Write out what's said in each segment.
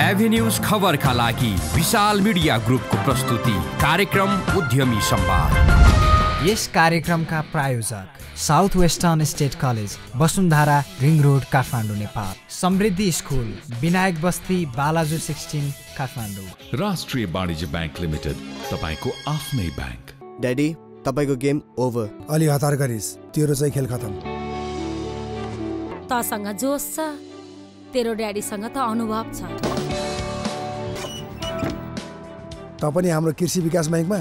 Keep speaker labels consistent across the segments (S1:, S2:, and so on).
S1: Avenues खबरका लागि विशाल media ग्रुपको प्रस्तुति कार्यक्रम उद्यमी संवाद
S2: यस कार्यक्रमका प्रायोजक south western state college Vasundhara ring road Kathmandu Nepal. Samriddhi school Vinayak Basti Balaju sixteen Kathmandu
S3: राष्ट्रिय वाणिज्य ब्याङ्क लिमिटेड तपाईँको आफ्नै ब्याङ्क।
S4: ड्याडी तपाईँको गेम ओभर
S5: अलि हतार गरिस् तेरो चाहिँ खेल खतम।
S6: तसँग जोस छ तेरो ड्याडीसँग त अनुभव छ।
S5: पनि हाम्रो कृषि विकास ब्याङ्कमा?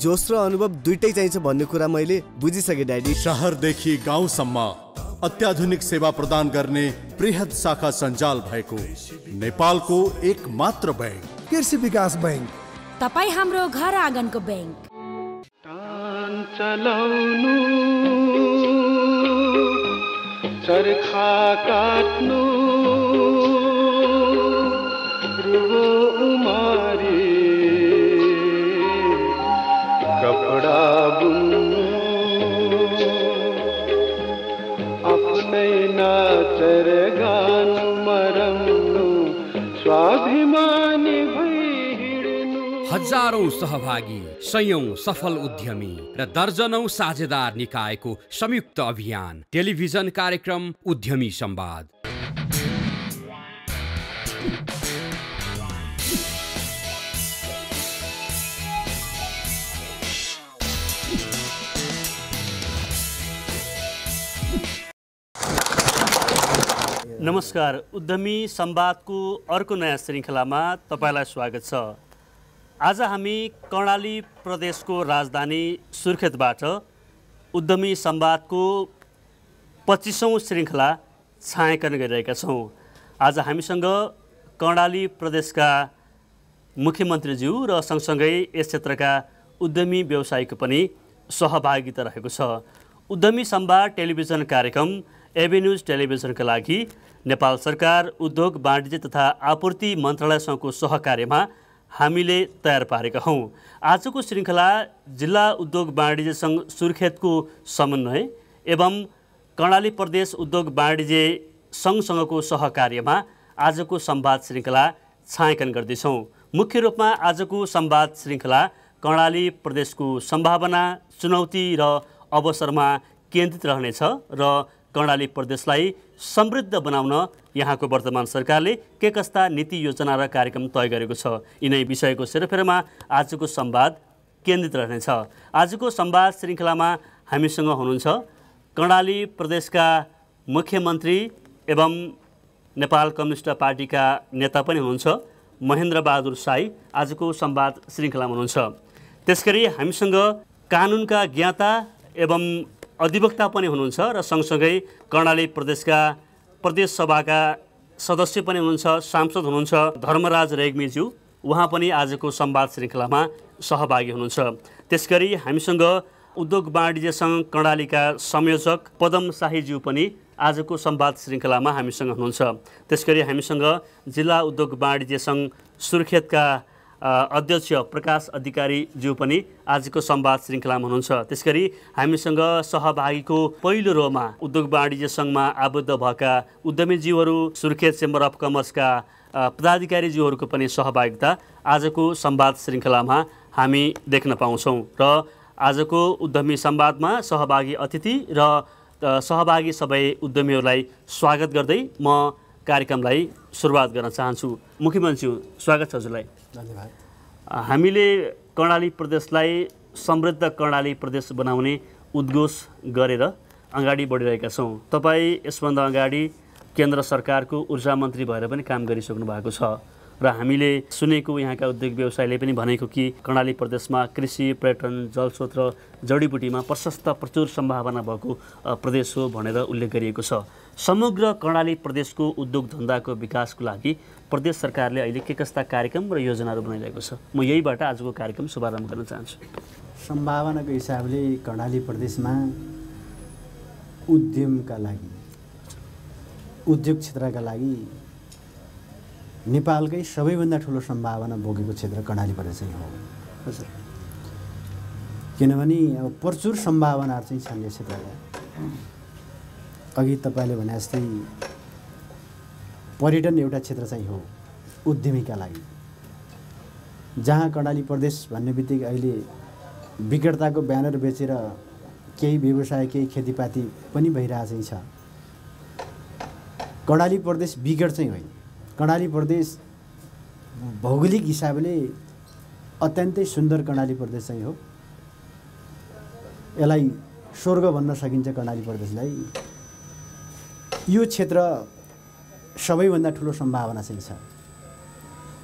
S4: जोस र अनुभव दुइटै चाहिन्छ भन्ने कुरा मैले बुझिसकेँ ड्याडी।
S7: सहरदेखि गाउँसम्म अत्याधुनिक सेवा प्रदान गर्ने बृहत शाखा सञ्जाल भएको नेपालको एक मात्र ब्याङ्क।
S5: कृषि विकास ब्याङ्क।
S6: तपाईँ हाम्रो घर आँगनको ब्याङ्क।
S8: चलाउनु चर्खा काट्नु।
S1: हजारौं सहभागी सयौं सफल उद्यमी र दर्जनौं साझेदार निकायको संयुक्त अभियान टेलिभिजन कार्यक्रम उद्यमी संवाद
S9: नमस्कार उद्यमी संवादको अर्को नयाँ श्रृङ्खलामा तपाईँलाई स्वागत छ। आज हामी कर्णाली प्रदेशको राजधानी सुर्खेतबाट उद्यमी संवादको पच्चिसौँ श्रृङ्खला छायाङ्कन गरिरहेका छौँ। आज हामीसँग कर्णाली प्रदेशका मुख्यमन्त्रीज्यू र सँगसँगै यस क्षेत्रका उद्यमी व्यवसायीको पनि सहभागिता रहेको छ। उद्यमी संवाद टेलिभिजन कार्यक्रम एभेन्युज टेलिभिजनका लागि नेपाल सरकार उद्योग वाणिज्य तथा आपूर्ति मन्त्रालयसँगको सहकार्यमा हामीले तयार पारेका हौँ। आजको श्रृङ्खला जिल्ला उद्योग वाणिज्य सङ्घ सुर्खेतको समन्वय एवं कर्णाली प्रदेश उद्योग वाणिज्य सङ्घसँगको सहकार्यमा आजको संवाद श्रृङ्खला छायाङ्कन गर्दैछौँ। मुख्य रूपमा आजको संवाद श्रृङ्खला कर्णाली प्रदेशको सम्भावना चुनौती र अवसरमा केन्द्रित रहनेछ र कर्णाली प्रदेशलाई समृद्ध बनाउन यहाँको वर्तमान सरकारले के कस्ता नीति योजना र कार्यक्रम तय गरेको छ? यिनै विषयको सेरोफेरोमा आजको संवाद केन्द्रित रहनेछ। आजको संवाद श्रृङ्खलामा हामीसँग हुनुहुन्छ कर्णाली प्रदेशका मुख्यमन्त्री एवं नेपाल कम्युनिस्ट पार्टीका नेता पनि हुनुहुन्छ महेन्द्र बहादुर साई आजको संवाद श्रृङ्खलामा हुनुहुन्छ। त्यसगरी हामीसँग कानुनका ज्ञाता एवं अधिवक्ता पनि हुनुहुन्छ र सँगसँगै कर्णाली प्रदेशका प्रदेश सभाका सदस्य पनि हुनुहुन्छ सांसद हुनुहुन्छ धर्मराज रेग्मीज्यू। उहाँ पनि आजको संवाद श्रृङ्खलामा सहभागी हुनुहुन्छ। त्यसगरी हामीसँग उद्योग वाणिज्य सङ्घ कर्णालीका संयोजक पदम शाहीज्यू पनि आजको संवाद श्रृङ्खलामा हामीसँग हुनुहुन्छ। त्यसगरी हामीसँग जिल्ला उद्योग वाणिज्य सङ्घ सुर्खेतका अध्यक्ष प्रकाश अधिकारीज्यू पनि आजको संवाद श्रृङ्खलामा हुनुहुन्छ। त्यसगरी हामीसँग सहभागीको पहिलो रोमा उद्योग वाणिज्य सङ्घमा आबद्ध भएका उद्यमीज्यूहरू सुर्खेत चेम्बर अफ कमर्सका पदाधिकारीज्यूहरूको पनि सहभागिता आजको संवाद श्रृङ्खलामा हामी देख्न पाउँछौँ र आजको उद्यमी संवादमा सहभागी अतिथि र सहभागी सबै उद्यमीहरूलाई स्वागत गर्दै म कार्यक्रमलाई सुरुवात गर्न चाहन्छु। मुख्यमन्त्री स्वागत छ हजुरलाई। धन्यवाद। हामीले कर्णाली प्रदेशलाई समृद्ध कर्णाली प्रदेश बनाउने उद्घोष गरेर अगाडि बढिरहेका छौँ। तपाईँ यसभन्दा अगाडि केन्द्र सरकारको ऊर्जा मन्त्री भएर पनि काम गरिसक्नु भएको छ। र हामीले सुनेको यहाँका उद्योग व्यवसायले पनि भनेको कि कर्णाली प्रदेशमा कृषि पर्यटन जलस्रोत र जडीबुटीमा प्रशस्त प्रचुर सम्भावना भएको प्रदेश हो भनेर उल्लेख गरिएको छ। समग्र कर्णाली प्रदेशको उद्योग धन्दाको विकासको लागि प्रदेश सरकारले अहिले के कस्ता कार्यक्रम र योजनाहरू बनाइरहेको छ? म यहीबाट आजको कार्यक्रम शुभारम्भ गर्न चाहन्छु।
S10: सम्भावनाको हिसाबले कर्णाली प्रदेशमा उद्यमका लागि उद्योग क्षेत्रका लागि नेपालकै सबैभन्दा ठुलो सम्भावना बोकेको क्षेत्र कर्णाली प्रदेश नै हो।
S9: हजुर।
S10: किनभने अब प्रचुर सम्भावनाहरू चाहिँ छन् यस क्षेत्रका। अघि तपाईँले भने जस्तै पर्यटन एउटा क्षेत्र चाहिँ हो उद्यमीका लागि। जहाँ कर्णाली प्रदेश भन्ने बित्तिकै अहिले विकटताको ब्यानर बेचेर केही व्यवसाय केही खेतीपाती पनि भइरहेको छ। कर्णाली प्रदेश विकट चाहिँ होइन। कर्णाली प्रदेश भौगोलिक हिसाबले अत्यन्तै सुन्दर कर्णाली प्रदेश चाहिँ हो। यसलाई स्वर्ग भन्न सकिन्छ कर्णाली प्रदेशलाई। यो क्षेत्र सबैभन्दा ठुलो सम्भावना चाहिँ छ।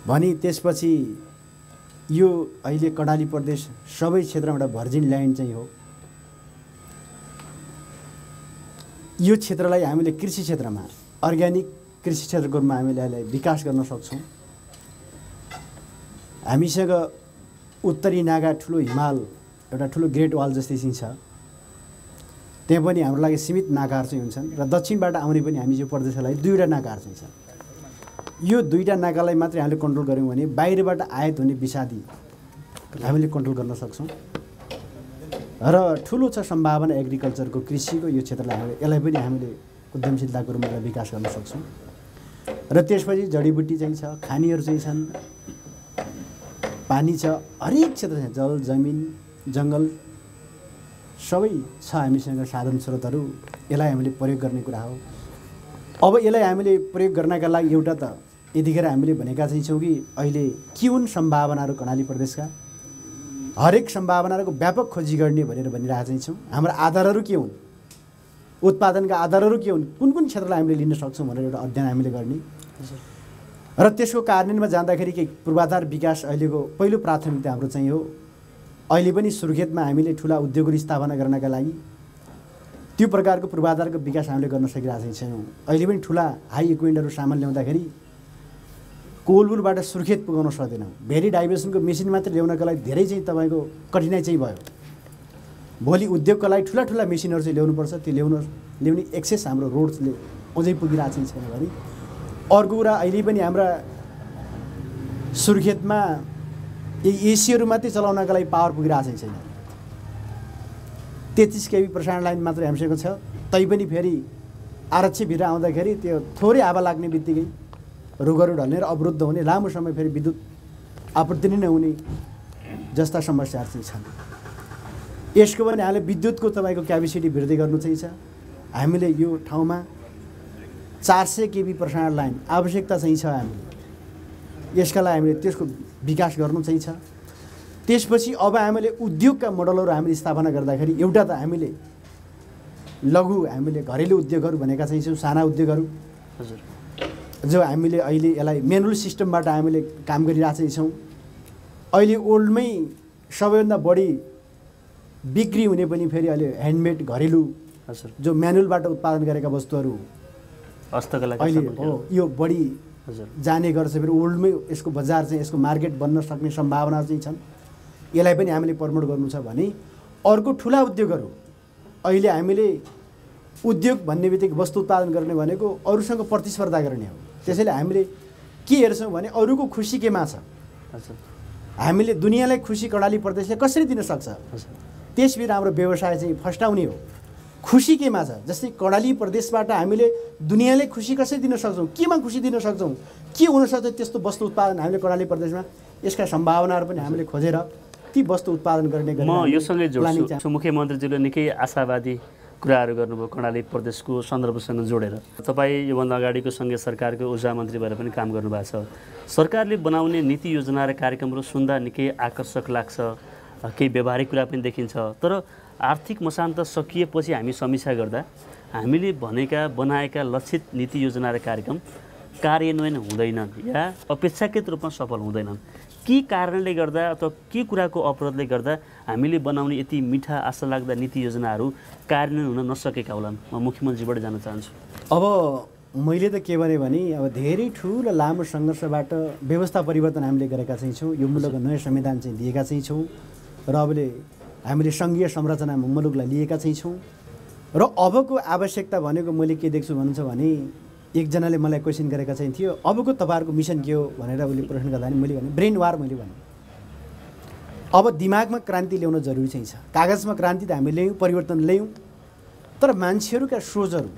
S10: भने त्यसपछि यो अहिले कर्णाली प्रदेश सबै क्षेत्रमा एउटा भर्जिन ल्यान्ड चाहिँ हो। यो क्षेत्रलाई हामीले कृषि क्षेत्रमा अर्ग्यानिक कृषि क्षेत्रको रूपमा हामीले यसलाई विकास गर्न सक्छौँ। हामीसँग उत्तरी नागा ठुलो हिमाल एउटा ठुलो ग्रेट वाल जस्तै चाहिँ छ। त्यहाँ पनि हाम्रो लागि सीमित नाकाहरू चाहिँ हुन्छन् र दक्षिणबाट आउने पनि हामी यो प्रदेशका लागि दुईवटा नाकाहरू चाहिँ छ यो दुईवटा नाकालाई मात्रै हामीले कन्ट्रोल गऱ्यौँ भने बाहिरबाट आयात हुने विषादी हामीले कन्ट्रोल गर्न सक्छौँ। र ठुलो छ सम्भावना एग्रिकल्चरको कृषिको यो क्षेत्रलाई हामीले यसलाई पनि हामीले उद्यमशीलताको रूपमा विकास गर्न सक्छौँ। र त्यसपछि जडीबुटी चाहिँ छ खानीहरू चाहिँ छन् पानी छ हरेक क्षेत्र छ जल जमिन जङ्गल। सबै छ हामीसँग साधन स्रोतहरू। यसलाई हामीले प्रयोग गर्ने कुरा हो। अब यसलाई हामीले प्रयोग गर्नका लागि एउटा त यतिखेर हामीले भनेका चाहिँ छौँ कि अहिले के हुन् सम्भावनाहरू कर्णाली प्रदेशका? हरेक सम्भावनाहरूको व्यापक खोजी गर्ने भनेर भनिरहेका चाहिँ छौँ। हाम्रो आधारहरू के हुन्? उत्पादनका आधारहरू के हुन्? कुन कुन क्षेत्रलाई हामीले लिन सक्छौँ भनेर एउटा अध्ययन हामीले गर्ने। र त्यसको कार्यान्वयनमा जाँदाखेरि के पूर्वाधार विकास अहिलेको पहिलो प्राथमिकता हाम्रो चाहिँ हो। अहिले पनि सुर्खेतमा हामीले ठुला उद्योगहरू स्थापना गर्नका लागि त्यो प्रकारको पूर्वाधारको विकास हामीले गर्न सकिरहेको छैनौँ। अहिले पनि ठुला हाई इक्विपमेन्टहरू सामान ल्याउँदाखेरि कोलबुलबाट सुर्खेत पुगाउन सक्दैनौँ। भेरी डाइभर्सनको मेसिन मात्रै ल्याउनका लागि धेरै चाहिँ तपाईँको कठिनाइ चाहिँ भयो। भोलि उद्योगका लागि ठुला ठुला मेसिनहरू चाहिँ ल्याउनुपर्छ। त्यो ल्याउन ल्याउने एक्सेस हाम्रो रोड्सले अझै पुगिरहेको छैन भने। अर्को कुरा अहिले पनि हाम्रा सुर्खेतमा एसीहरू मात्रै चलाउनका लागि पावर पुगिरहेको छैन? तेत्तिस केबी प्रसारण लाइन मात्रै हामीसँग छ। तैपनि फेरि आरक्षभित्र आउँदाखेरि त्यो थोरै हावा लाग्ने बित्तिकै रुखहरू ढल्ने र अवरुद्ध हुने लामो समय फेरि विद्युत आपूर्ति नै नहुने जस्ता समस्याहरू चाहिँ छन्। यसको पनि हामीले विद्युतको तपाईँको क्यापेसिटी वृद्धि गर्नु चाहिँ छ। हामीले यो ठाउँमा चार सय केबी प्रसारण लाइन आवश्यकता चाहिँ छ हामीले। यसका लागि हामीले त्यसको विकास गर्नु चाहिँ छ। त्यसपछि अब हामीले उद्योगका मोडलहरू हामीले स्थापना गर्दाखेरि एउटा त हामीले लघु हामीले घरेलु उद्योगहरू भनेका चाहिँ छौँ साना उद्योगहरू।
S9: हजुर।
S10: जो हामीले अहिले यसलाई मेनुअल सिस्टमबाट हामीले काम गरिरहेको छौँ। अहिले ओल्डमै सबैभन्दा बढी बिक्री हुने पनि फेरि अहिले ह्यान्डमेड घरेलु
S9: हजुर।
S10: जो म्यानुअलबाट उत्पादन गरेका वस्तुहरू
S9: हस्तकला
S10: अहिले हो यो बढी जाने गर्छ फेरि ओल्डमै यसको बजार चाहिँ यसको मार्केट बन्न सक्ने सम्भावना चाहिँ छन्। यसलाई पनि हामीले प्रमोट गर्नु छ भने अर्को ठुला उद्योगहरू। अहिले हामीले उद्योग भन्ने बित्तिकै वस्तु उत्पादन गर्ने भनेको अरूसँग प्रतिस्पर्धा गर्ने हो। त्यसैले हामीले के हेर्छौँ भने अरूको खुसी केमा छ?
S9: हजुर।
S10: हामीले दुनियाँलाई खुसी कर्णाली प्रदेशले कसरी दिन सक्छ?
S9: हजुर।
S10: त्यसभित्र हाम्रो व्यवसाय चाहिँ फस्टाउने हो। खुसी केमा छ जस्तै कर्णाली प्रदेशबाट हामीले दुनियाँले खुसी कसरी दिन सक्छौँ? केमा खुसी दिन सक्छौँ? के हुनसक्छ त्यस्तो वस्तु उत्पादन हामीले कर्णाली प्रदेशमा? यसका सम्भावनाहरू पनि हामीले खोजेर ती वस्तु उत्पादन गर्ने
S9: म योसँगै जोड्छु। मुख्यमन्त्रीज्यूले निकै आशावादी कुराहरू गर्नुभयो कर्णाली प्रदेशको सन्दर्भसँग जोडेर। तपाईँ योभन्दा अगाडिको सङ्घीय सरकारको ऊर्जा मन्त्री भएर पनि काम गर्नुभएको छ। सरकारले बनाउने नीति योजना र कार्यक्रमहरू सुन्दा निकै आकर्षक लाग्छ। केही व्यावहारिक कुरा पनि देखिन्छ। तर आर्थिक मसान्त सकिएपछि हामी समीक्षा गर्दा हामीले भनेका बनाएका लक्षित नीति योजना र कार्यक्रम कार्यान्वयन हुँदैनन् या अपेक्षाकृत रूपमा सफल हुँदैनन्। के कारणले गर्दा अथवा के कुराको अवरोधले गर्दा हामीले बनाउने यति मिठा आशा लाग्दा नीति योजनाहरू कार्यान्वयन हुन नसकेका होलान्? म मुख्यमन्त्रीबाट जान चाहन्छु।
S10: अब मैले त के भने भने अब धेरै ठुलो लामो सङ्घर्षबाट व्यवस्था परिवर्तन हामीले गरेका चाहिँ छौँ। यो मुलुकको नयाँ संविधान चाहिँ दिएका चाहिँ छौँ। र अबले हामीले सङ्घीय संरचनामा मुलुकलाई लिएका चाहिँ छौँ। र अबको आवश्यकता भनेको मैले के देख्छु भन्नुहुन्छ भने एकजनाले मलाई क्वेसन गरेका चाहिँ थियो अबको तपाईँहरूको मिसन के हो भनेर उसले प्रश्न गर्दा मैले भने ब्रेन वार मैले भने। अब दिमागमा क्रान्ति ल्याउन जरुरी चाहिँ छ। कागजमा क्रान्ति त हामी ल्यायौँ परिवर्तन ल्यायौँ। तर मान्छेहरूका सोचहरू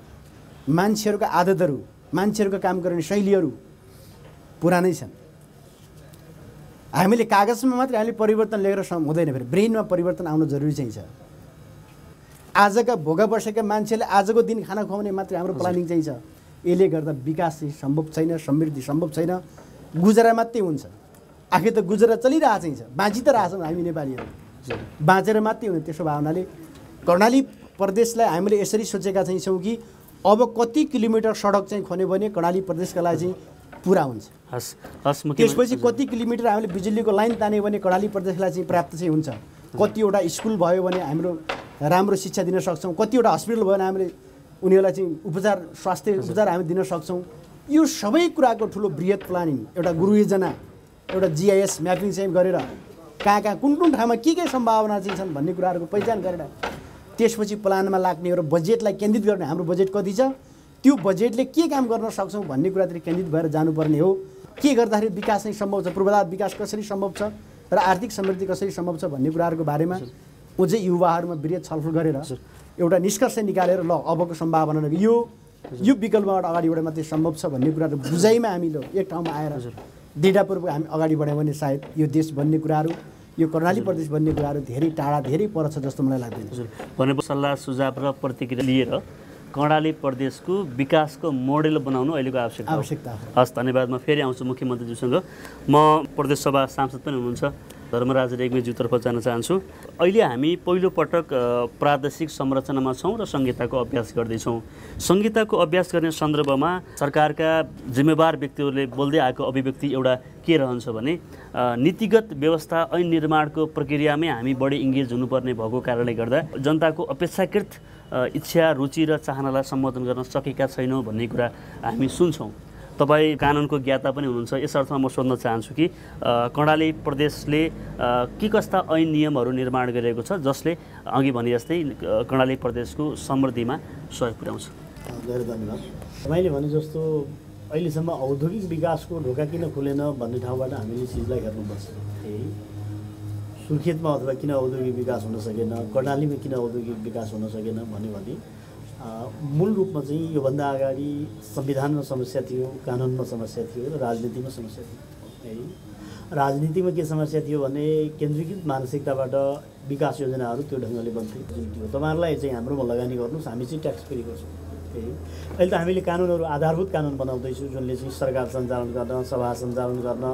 S10: मान्छेहरूका आदतहरू मान्छेहरूका काम गर्ने शैलीहरू पुरानै छन्। हामीले कागजमा मात्रै हामीले परिवर्तन लिएर सम हुँदैन फेरि। ब्रेनमा परिवर्तन आउनु जरुरी चाहिँ छ। आजका भोगा बसेका मान्छेले आजको दिन खाना खुवाउने मात्रै हाम्रो प्लानिङ चाहिँ छ। यसले गर्दा विकास चाहिँ सम्भव छैन समृद्धि सम्भव छैन। गुजरा मात्रै हुन्छ। आखिर त गुजरा चलिरहेको चाहिँ छ। बाँची त रहेछौँ हामी नेपालीहरू। बाँचेर मात्रै हुने त्यसो भावनाले कर्णाली प्रदेशलाई हामीले यसरी सोचेका चाहिँ छौँ कि अब कति किलोमिटर सडक चाहिँ खन्यो भने कर्णाली प्रदेशका लागि चाहिँ पुरा हुन्छ।
S9: हस् हस्
S10: त्यसपछि कति किलोमिटर हामीले बिजुलीको लाइन तान्यो भने कर्णाली प्रदेशलाई चाहिँ प्राप्त चाहिँ हुन्छ। कतिवटा स्कुल भयो भने हाम्रो राम्रो शिक्षा दिन सक्छौँ कतिवटा हस्पिटल भयो भने हामीले उनीहरूलाई चाहिँ उपचार स्वास्थ्य उपचार हामी दिन सक्छौँ। यो सबै कुराको ठुलो बृहत प्लानिङ एउटा गुरु योजना एउटा जिआइएस म्यापिङ चाहिँ गरेर कहाँ कहाँ कुन कुन ठाउँमा के के सम्भावना चाहिँ छन् भन्ने कुराहरूको पहिचान गरेर त्यसपछि प्लानमा लाग्ने र बजेटलाई केन्द्रित गर्ने हाम्रो बजेट कति छ त्यो बजेटले के काम गर्न सक्छौँ भन्ने कुरातिर केन्द्रित भएर जानुपर्ने हो। के गर्दाखेरि विकास चाहिँ सम्भव छ? पूर्वाधार विकास कसरी सम्भव छ? र आर्थिक समृद्धि कसरी सम्भव छ भन्ने कुराहरूको बारेमा अझै युवाहरूमा वृहत छलफल गरेर एउटा निष्कर्ष निकालेर ल अबको सम्भावना यो यो विकल्पबाट अगाडि बढ्न मात्रै सम्भव छ भन्ने कुराहरू बुझाइमा हामी ल एक ठाउँमा आएर दृढतापूर्वक हामी अगाडि बढ्यौँ भने सायद यो देश बन्ने कुराहरू यो कर्णाली प्रदेश बन्ने कुराहरू धेरै टाढा धेरै पर छ जस्तो मलाई लाग्दैन।
S9: हजुर भनेको सल्लाह सुझाव र प्रतिक्रिया लिएर कर्णाली प्रदेशको विकासको मोडेल बनाउनु अहिलेको आवश्यकता हो।
S10: आवश्यकता।
S9: हस् धन्यवाद म फेरि आउँछु मुख्यमन्त्रीज्यूसँग म प्रदेश सभा सांसद पनि हुनुहुन्छ धर्मराज रेग्मीज्यूतर्फ जान चाहन्छु अहिले हामी पहिलोपटक प्रादेशिक संरचनामा छौँ र संहिताको अभ्यास गर्दैछौँ संहिताको अभ्यास गर्ने सन्दर्भमा सरकारका जिम्मेवार व्यक्तिहरूले बोल्दै आएको अभिव्यक्ति एउटा के रहन्छ भने नीतिगत व्यवस्था ऐन निर्माणको प्रक्रियामै हामी बढी इङ्गेज हुनुपर्ने भएको कारणले गर्दा जनताको अपेक्षाकृत इच्छा रुचि र चाहनालाई सम्बोधन गर्न सकेका छैनौँ भन्ने कुरा हामी सुन्छौँ। तपाईँ कानुनको ज्ञाता पनि हुनुहुन्छ। यस अर्थमा म सोध्न चाहन्छु कि कर्णाली प्रदेशले के कस्ता ऐन नियमहरू निर्माण गरिएको छ जसले अघि भने जस्तै कर्णाली प्रदेशको समृद्धिमा सहयोग पुर्याउँछ?
S11: धेरै धन्यवाद। तपाईँले भने जस्तो अहिलेसम्म औद्योगिक विकासको ढोका किन खुलेन भन्ने ठाउँबाट हामीले चिजलाई हेर्नुपर्छ। सुर्खेतमा अथवा किन औद्योगिक विकास हुन सकेन कर्णालीमा किन औद्योगिक विकास हुन सकेन भन्यो भने मूल रूपमा चाहिँ योभन्दा अगाडि संविधानमा समस्या थियो कानुनमा समस्या थियो र राजनीतिमा समस्या थियो। है राजनीतिमा के समस्या थियो भने केन्द्रीकृत मानसिकताबाट विकास योजनाहरू त्यो ढङ्गले बन्थे जुन थियो। तपाईँहरूलाई चाहिँ हाम्रोमा लगानी गर्नुहोस् हामी चाहिँ ट्याक्स फ्री गर्छौँ। है अहिले त हामीले कानुनहरू आधारभूत कानुन बनाउँदैछौँ जुनले चाहिँ सरकार सञ्चालन गर्न सभा सञ्चालन गर्न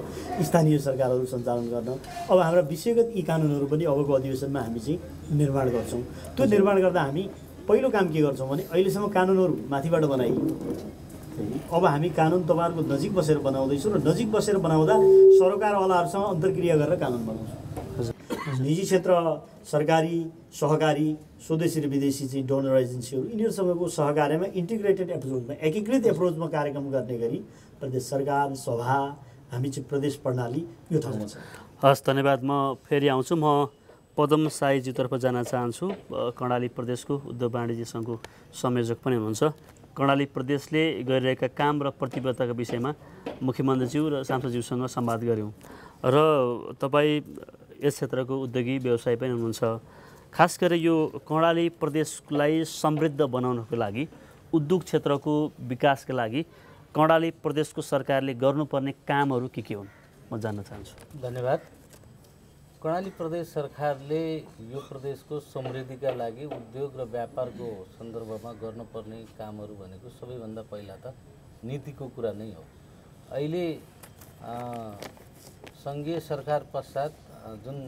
S11: स्थानीय सरकारहरू सञ्चालन गर्न। अब हाम्रा विषयगत यी कानुनहरू पनि अबको अधिवेशनमा हामी चाहिँ निर्माण गर्छौँ। त्यो निर्माण गर्दा हामी पहिलो काम के गर्छौँ भने अहिलेसम्म कानुनहरू माथिबाट बनाइयो अब हामी कानुन तपाईँहरूको नजिक बसेर बनाउँदैछौँ र नजिक बसेर बनाउँदा सरकारवालाहरूसँग अन्तर्क्रिया गरेर कानुन बनाउँछौँ। निजी क्षेत्र सरकारी सहकारी स्वदेशी र विदेशी चाहिँ डोनर एजेन्सीहरू यिनीहरूसँगको सहकार्यमा इन्टिग्रेटेड एप्रोचमा एकीकृत एप्रोचमा कार्यक्रम गर्ने गरी प्रदेश सरकार सभा हामी चाहिँ प्रदेश प्रणाली यो ठाउँमा छ।
S9: हस् धन्यवाद। म फेरि आउँछु। म पदम साईजीतर्फ जान चाहन्छु। कर्णाली प्रदेशको उद्योग वाणिज्य सङ्घको संयोजक पनि हुनुहुन्छ। कर्णाली प्रदेशले गरिरहेका काम र प्रतिबद्धताका विषयमा मुख्यमन्त्रीज्यू र सांसदज्यूसँग संवाद गऱ्यौँ। र तपाईँ यस क्षेत्रको उद्योगी व्यवसाय पनि हुनुहुन्छ। खास गरेर यो कर्णाली प्रदेशलाई समृद्ध बनाउनको लागि उद्योग क्षेत्रको विकासका लागि कर्णाली प्रदेशको सरकारले गर्नुपर्ने कामहरू के के हुन्? म जान्न चाहन्छु।
S12: धन्यवाद। कर्णाली प्रदेश सरकारले यो प्रदेशको समृद्धिका लागि उद्योग र व्यापारको सन्दर्भमा गर्नुपर्ने कामहरू भनेको सबैभन्दा पहिला त नीतिको कुरा नै हो। अहिले सङ्घीय सरकार पश्चात जुन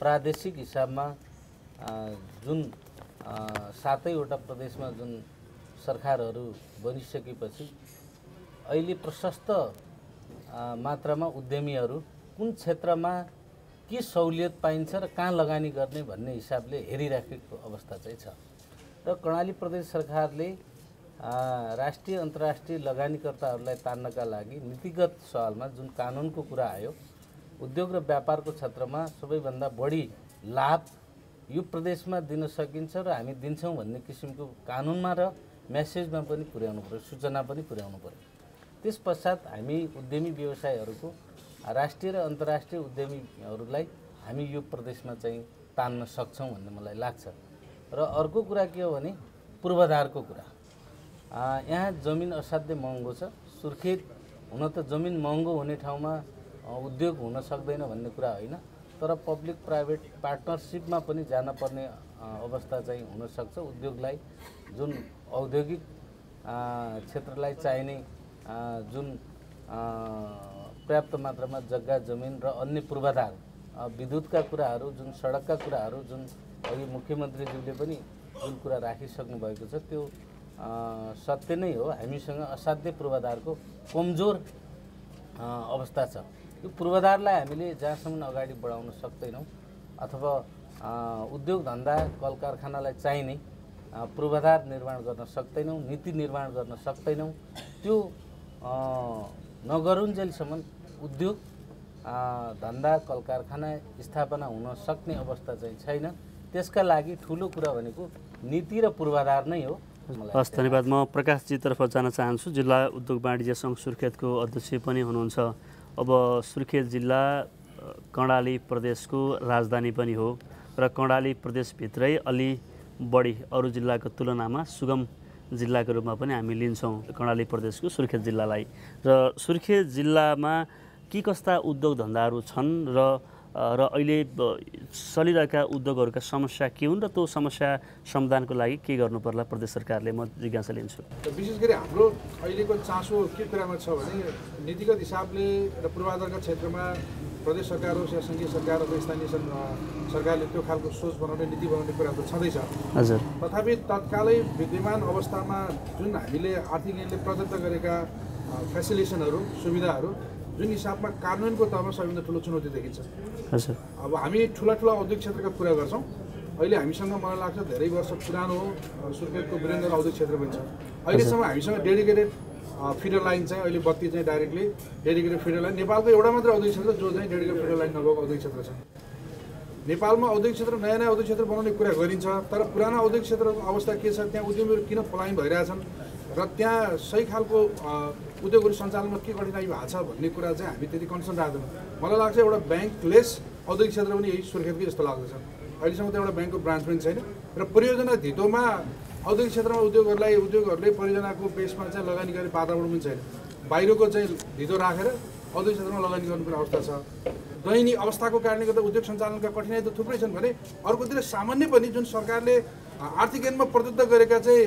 S12: प्रादेशिक हिसाबमा जुन सातैवटा प्रदेशमा जुन सरकारहरू बनिसकेपछि अहिले प्रशस्त मात्रामा उद्यमीहरू कुन क्षेत्रमा के सहुलियत पाइन्छ र कहाँ लगानी गर्ने भन्ने हिसाबले हेरिराखेको अवस्था चाहिँ छ। र कर्णाली प्रदेश सरकारले राष्ट्रिय अन्तर्राष्ट्रिय लगानीकर्ताहरूलाई तान्नका लागि नीतिगत सवालमा जुन कानुनको कुरा आयो उद्योग र व्यापारको क्षेत्रमा सबैभन्दा बढी लाभ यो प्रदेशमा दिन सकिन्छ र हामी दिन्छौँ भन्ने किसिमको कानुनमा र म्यासेजमा पनि पुर्याउनु पऱ्यो सूचना पनि पुर्याउनु पऱ्यो त्यस पश्चात हामी उद्यमी व्यवसायहरूको राष्ट्रिय र अन्तर्राष्ट्रिय उद्यमीहरूलाई हामी यो प्रदेशमा चाहिँ तान्न सक्छौँ भन्ने मलाई लाग्छ। र अर्को कुरा के हो भने पूर्वाधारको कुरा। यहाँ जमिन असाध्यै महँगो छ। सुर्खेत हुन त जमिन महँगो हुने ठाउँमा उद्योग हुन सक्दैन भन्ने कुरा होइन तर पब्लिक प्राइभेट पार्टनरसिपमा पनि जानुपर्ने अवस्था चाहिँ हुनसक्छ उद्योगलाई जुन औद्योगिक क्षेत्रलाई चाहिने जुन पर्याप्त मात्रामा जग्गा जमिन र अन्य पूर्वाधार विद्युतका कुराहरू जुन सडकका कुराहरू जुन अघि मुख्यमन्त्रीज्यूले पनि जुन कुरा राखिसक्नु भएको छ त्यो सत्य नै हो। हामीसँग असाध्य पूर्वाधारको कमजोर अवस्था छ। यो पूर्वाधारलाई हामीले जहाँसम्म अगाडि बढाउन सक्दैनौँ अथवा उद्योग धन्दा कल कारखानालाई चाहिने पूर्वाधार निर्माण गर्न सक्दैनौँ नीति निर्माण गर्न सक्दैनौँ त्यो नगरुन्जेलसम्म उद्योग धन्दा कल कारखाना स्थापना हुन सक्ने अवस्था चाहिँ छैन। त्यसका लागि ठुलो कुरा भनेको नीति र पूर्वाधार नै हो।
S9: हस् धन्यवाद। म प्रकाशजीतर्फ जान चाहन्छु। जिल्ला उद्योग वाणिज्य सङ्घ सुर्खेतको अध्यक्ष पनि हुनुहुन्छ। अब सुर्खेत जिल्ला कर्णाली प्रदेशको राजधानी पनि हो र कर्णाली प्रदेशभित्रै अलि बढी अरू जिल्लाको तुलनामा सुगम जिल्लाको रूपमा पनि हामी लिन्छौँ कर्णाली प्रदेशको सुर्खेत जिल्लालाई। र सुर्खेत जिल्लामा के कस्ता उद्योग धन्दाहरू छन् र र अहिले चलिरहेका उद्योगहरूका समस्या के हुन् र त्यो समस्या समाधानको लागि के गर्नु पर्ला प्रदेश सरकारले? म जिज्ञासा लिन्छु।
S13: विशेष गरी हाम्रो अहिलेको चासो के कुरामा छ भने नीतिगत हिसाबले र पूर्वाधारका क्षेत्रमा प्रदेश सरकार होस् या सङ्घीय सरकार अथवा स्थानीय सरकारले त्यो खालको सोच बनाउने नीति बनाउने कुरा त छँदैछ।
S9: हजुर।
S13: तथापि तत्कालै विद्यमान अवस्थामा जुन हामीले आर्थिक ऐनले प्रदत्त गरेका फेसिलेसनहरू सुविधाहरू जुन हिसाबमा कार्यान्वयनको तहमा सबैभन्दा ठुलो चुनौती देखिन्छ। अब हामी ठुला ठुला औद्योगिक क्षेत्रका कुरा गर्छौँ। अहिले हामीसँग मलाई लाग्छ धेरै वर्ष पुरानो अ, सुर्खेतको वीरेन्द्र औद्योगिक क्षेत्र पनि छ। अहिलेसम्म हामीसँग डेडिकेटेड फिडर लाइन चाहिँ अहिले बत्ती चाहिँ डाइरेक्टली डेडिकेटेड फिडर लाइन। नेपालको एउटा मात्र औद्योगिक क्षेत्र जो चाहिँ डेडिकेटेड फिडर लाइन नभएको औद्योगिक क्षेत्र छ। नेपालमा औद्योगिक क्षेत्र नयाँ नयाँ औद्योगिक क्षेत्र बनाउने कुरा गरिन्छ तर पुरानो औद्योगिक क्षेत्रको अवस्था के छ त्यहाँ उद्यमीहरू किन पलायन भइरहेछन् र त्यहाँ सही खालको उद्योगहरू सञ्चालनमा के कठिनाइ भएको छ भन्ने कुरा चाहिँ हामी त्यति कन्सर्न राख्दैनौँ। मलाई लाग्छ एउटा ब्याङ्कलेस औद्योगिक क्षेत्र पनि यही सुर्खेतकै जस्तो लाग्दछ। अहिलेसम्म त एउटा ब्याङ्कको ब्रान्च पनि छैन र परियोजना धितोमा औद्योगिक क्षेत्रमा उद्योगहरूलाई उद्योगहरूले परियोजनाको बेसमा चाहिँ लगानी गर्ने वातावरण पनि छैन। बाहिरको चाहिँ धितो राखेर औद्योगिक क्षेत्रमा लगानी गर्नुपर्ने अवस्था छ। दैनिक अवस्थाको कारणले गर्दा उद्योग सञ्चालनका कठिनाइ त थुप्रै छन् भने अर्कोतिर सामान्य पनि जुन सरकारले आर्थिक ऐनमा प्रदत्त गरेका चाहिँ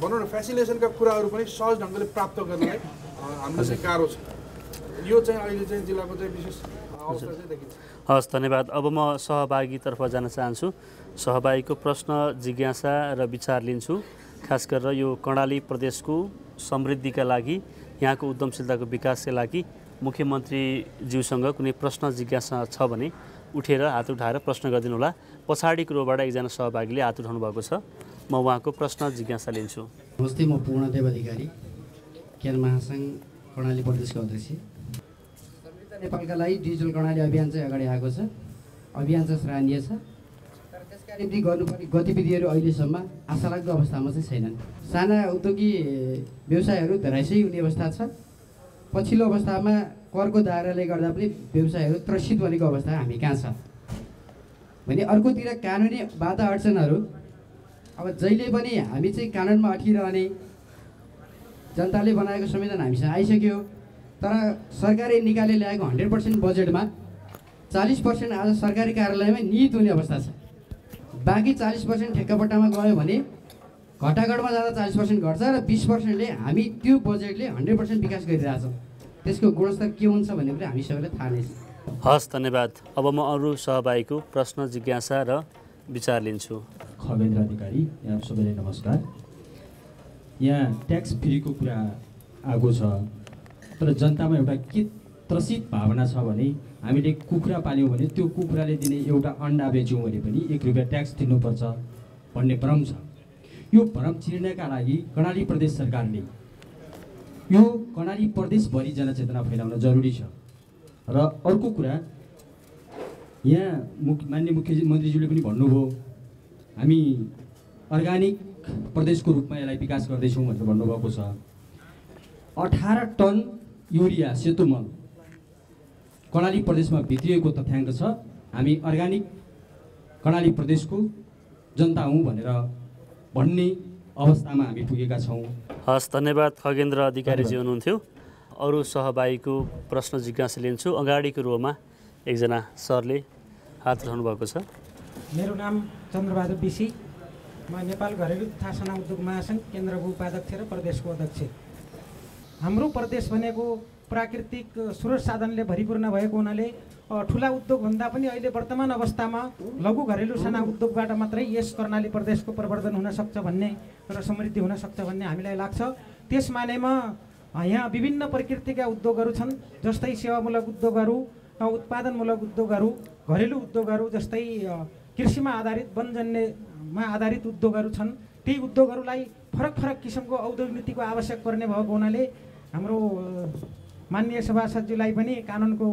S13: भनौँ न फेसिलेसनका कुराहरू पनि सहज ढङ्गले प्राप्त गर्नलाई हामीलाई चाहिँ गाह्रो छ। यो चाहिँ अहिले चाहिँ जिल्लाको चाहिँ विशेष अवस्था चाहिँ देखिन्छ।
S9: हस् धन्यवाद। अब म सहभागीतर्फ जान चाहन्छु। सहभागीको प्रश्न जिज्ञासा र विचार लिन्छु। खास गरेर यो कर्णाली प्रदेशको समृद्धिका लागि यहाँको उद्यमशीलताको विकासका लागि मुख्यमन्त्रीज्यूसँग कुनै प्रश्न जिज्ञासा छ भने उठेर हात उठाएर प्रश्न गरिदिनु होला पछाडिको रोबाट एकजना सहभागीले हात उठाउनु भएको छ। म उहाँको प्रश्न जिज्ञासा लिन्छु।
S14: नमस्ते म पूर्णदेव अधिकारी केन महासङ्घ कर्णाली प्रदेशको अध्यक्ष। नेपालका लागि डिजिटल कर्णाली अभियान चाहिँ अगाडि आएको छ। अभियान चाहिँ सराहनीय छ। तर त्यसका निम्ति गर्नुपर्ने गतिविधिहरू अहिलेसम्म आशालाग्दो अवस्थामा चाहिँ छैनन्। साना उद्योगी व्यवसायहरू धराइसै हुने अवस्था छ। पछिल्लो अवस्थामा करको दायराले गर्दा पनि व्यवसायहरू त्रसित बनेको अवस्था हामी कहाँ छ? भने अर्कोतिर कानुनी बाधा अडचनहरू। अब जहिले पनि हामी चाहिँ कानुनमा अटिरहने जनताले बनाएको संविधान हामीसँग आइसक्यो। तर सरकारले निकाले ल्याएको हन्ड्रेड पर्सेन्ट बजेटमा चालिस पर्सेन्ट आज सरकारी कार्यालयमै निहित हुने अवस्था छ। बाँकी चालिस पर्सेन्ट ठेक्कापट्टामा गयो भने घटाघटमा जाँदा चालिस पर्सेन्ट घट्छ र बिस पर्सेन्टले हामी त्यो बजेटले हन्ड्रेड पर्सेन्ट विकास गरिरहेछौँ। त्यसको गुणस्तर के हुन्छ भन्ने कुरा हामी सबैलाई थाहा नै छ।
S9: हस् धन्यवाद। अब म अरू सहभागीको प्रश्न जिज्ञासा र विचार लिन्छु।
S15: खगेन्द्र अधिकारी यहाँ सबैलाई नमस्कार। यहाँ ट्याक्स फ्रीको कुरा आएको छ तर जनतामा एउटा के त्रसित भावना छ भने हामीले कुखुरा पाल्यौँ भने त्यो कुखुराले दिने एउटा अन्डा बेच्यौँ भने पनि एक रुपियाँ ट्याक्स तिर्नुपर्छ भन्ने भ्रम छ। यो भ्रम चिर्नका लागि कर्णाली प्रदेश सरकारले यो कर्णाली प्रदेशभरि जनचेतना फैलाउन जरुरी छ। र अर्को कुरा यहाँ मुख्य मान्य मुख्यमन्त्रीज्यूले पनि भन्नुभयो हामी अर्ग्यानिक प्रदेशको रूपमा यसलाई विकास गर्दैछौँ भनेर भन्नुभएको छ। अठार टन युरिया सेतो मल कर्णाली प्रदेशमा भित्रिएको तथ्याङ्क छ हामी अर्ग्यानिक कर्णाली प्रदेशको जनता हौँ भनेर भन्ने अवस्थामा हामी पुगेका छौँ।
S9: हस् धन्यवाद खगेन्द्र अधिकारीजी हुनुहुन्थ्यो। अरू सहभागीको प्रश्न जिज्ञासा लिन्छु। अगाडिको रोमा एकजना सरले हात उठाउनु भएको छ।
S16: मेरो नाम चन्द्रबहादुर बिसी। म नेपाल घरेलु तथा साना उद्योग महासङ्घ केन्द्रको उपाध्यक्ष र प्रदेशको अध्यक्ष। हाम्रो प्रदेश भनेको प्राकृतिक स्रोत साधनले भरिपूर्ण भएको हुनाले ठुला उद्योगभन्दा पनि अहिले वर्तमान अवस्थामा लघु घरेलु साना उद्योगबाट मात्रै यस कर्णाली प्रदेशको प्रवर्धन हुन सक्छ भन्ने र समृद्धि हुन सक्छ भन्ने हामीलाई लाग्छ। त्यस मानेमा यहाँ विभिन्न प्रकृतिका उद्योगहरू छन् जस्तै सेवामूलक उद्योगहरू उत्पादनमूलक उद्योगहरू घरेलु उद्योगहरू जस्तै कृषिमा आधारित वनजन्यमा आधारित उद्योगहरू छन्। ती उद्योगहरूलाई फरक फरक किसिमको औद्योगिक नीतिको आवश्यक पर्ने भएको हुनाले हाम्रो माननीय सभासदज्यूलाई पनि कानुनको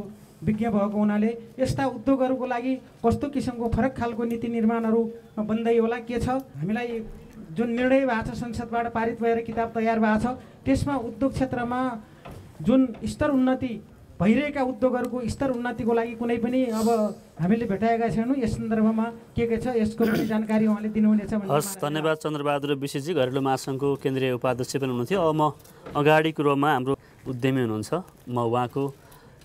S16: विज्ञ भएको हुनाले यस्ता उद्योगहरूको लागि कस्तो किसिमको फरक खालको नीति निर्माणहरू बन्दै होला के छ? हामीलाई जुन निर्णय भएको छ संसदबाट पारित भएर किताब तयार भएको छ त्यसमा उद्योग क्षेत्रमा जुन स्तर उन्नति भइरहेका उद्योगहरूको स्तर उन्नतिको लागि कुनै पनि अब हामीले भेटाएका छैनौँ। यस सन्दर्भमा के के छ यसको पनि जानकारी उहाँले दिनुहुनेछ
S9: हस् धन्यवाद चन्द्रबहादुर विशेषजी घरेलु महासङ्घको केन्द्रीय उपाध्यक्ष पनि हुनुहुन्थ्यो। अब म अगाडिको रोमा हाम्रो उद्यमी हुनुहुन्छ। म उहाँको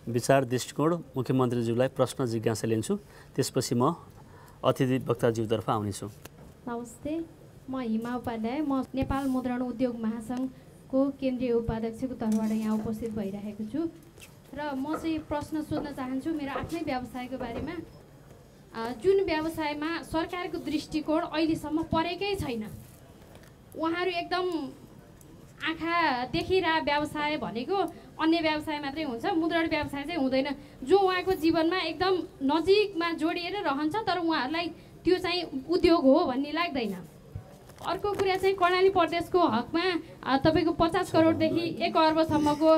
S9: विचार दृष्टिकोण मुख्यमन्त्रीज्यूलाई प्रश्न जिज्ञासा लिन्छु। त्यसपछि म अतिथि वक्ताज्यूतर्फ आउनेछु।
S17: नमस्ते। म हिमा उपाध्याय म नेपाल मुद्रण उद्योग महासङ्घको केन्द्रीय उपाध्यक्षको तर्फबाट यहाँ उपस्थित भइरहेको छु। र म चाहिँ प्रश्न सोध्न चाहन्छु मेरो आफ्नै व्यवसायको बारेमा। जुन व्यवसायमा सरकारको दृष्टिकोण अहिलेसम्म परेकै छैन उहाँहरू एकदम आँखा देखिरह व्यवसाय भनेको अन्य व्यवसाय मात्रै हुन्छ मुद्रण व्यवसाय चाहिँ हुँदैन। जो उहाँको जीवनमा एकदम नजिकमा जोडिएर रहन्छ तर उहाँहरूलाई त्यो चाहिँ उद्योग हो भन्ने लाग्दैन। अर्को कुरा चाहिँ कर्णाली प्रदेशको हकमा तपाईँको पचास करोडदेखि एक अर्बसम्मको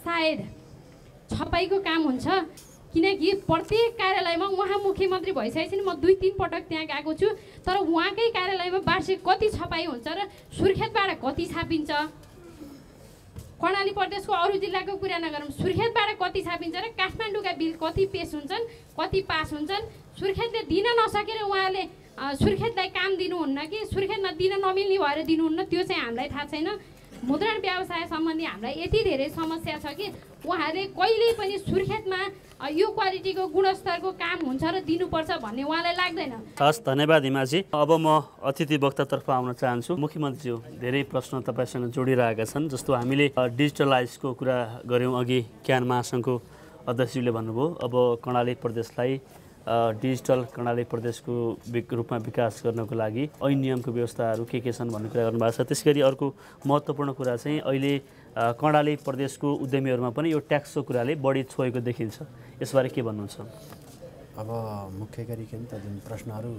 S17: सायद छपाईको काम हुन्छ। किनकि प्रत्येक कार्यालयमा उहाँ मुख्यमन्त्री भइसकेपछि म दुई तिन पटक त्यहाँ गएको छु। तर उहाँकै कार्यालयमा वार्षिक कति छपाई हुन्छ र सुर्खेतबाट कति छापिन्छ? कर्णाली प्रदेशको अरू जिल्लाको कुरा नगरौँ। सुर्खेतबाट कति छापिन्छ र काठमाडौँका बिल कति पेस हुन्छन् कति पास हुन्छन्? सुर्खेतले दिन नसकेर उहाँले सुर्खेतलाई काम दिनुहुन्न कि सुर्खेतमा दिन नमिल्ने भएर दिनुहुन्न त्यो चाहिँ हामीलाई थाहा छैन। मुद्रण व्यवसाय सम्बन्धी हामीलाई यति धेरै समस्या छ कि उहाँहरूले कहिल्यै पनि सुर्खेतमा यो क्वालिटीको गुणस्तरको काम हुन्छ र दिनुपर्छ भन्ने उहाँलाई लाग्दैन।
S9: हस् धन्यवाद हिमाजी। अब म अतिथि वक्तातर्फ आउन चाहन्छु। मुख्यमन्त्रीज्यू धेरै प्रश्न तपाईँसँग जोडिरहेका छन् जस्तो हामीले डिजिटलाइजको कुरा गऱ्यौँ अघि क्यान महासङ्घको अध्यक्षज्यूले भन्नुभयो। अब कर्णाली प्रदेशलाई डिजिटल कर्णाली प्रदेशको रूपमा विकास गर्नको लागि ऐन नियमको व्यवस्थाहरू के के छन् भन्ने कुरा गर्नुभएको छ। त्यसै गरी अर्को महत्त्वपूर्ण कुरा चाहिँ अहिले कर्णाली प्रदेशको उद्यमीहरूमा पनि यो ट्याक्सको कुराले बढी छोएको देखिन्छ। यसबारे के भन्नुहुन्छ?
S10: अब मुख्य गरिकन त जुन प्रश्नहरू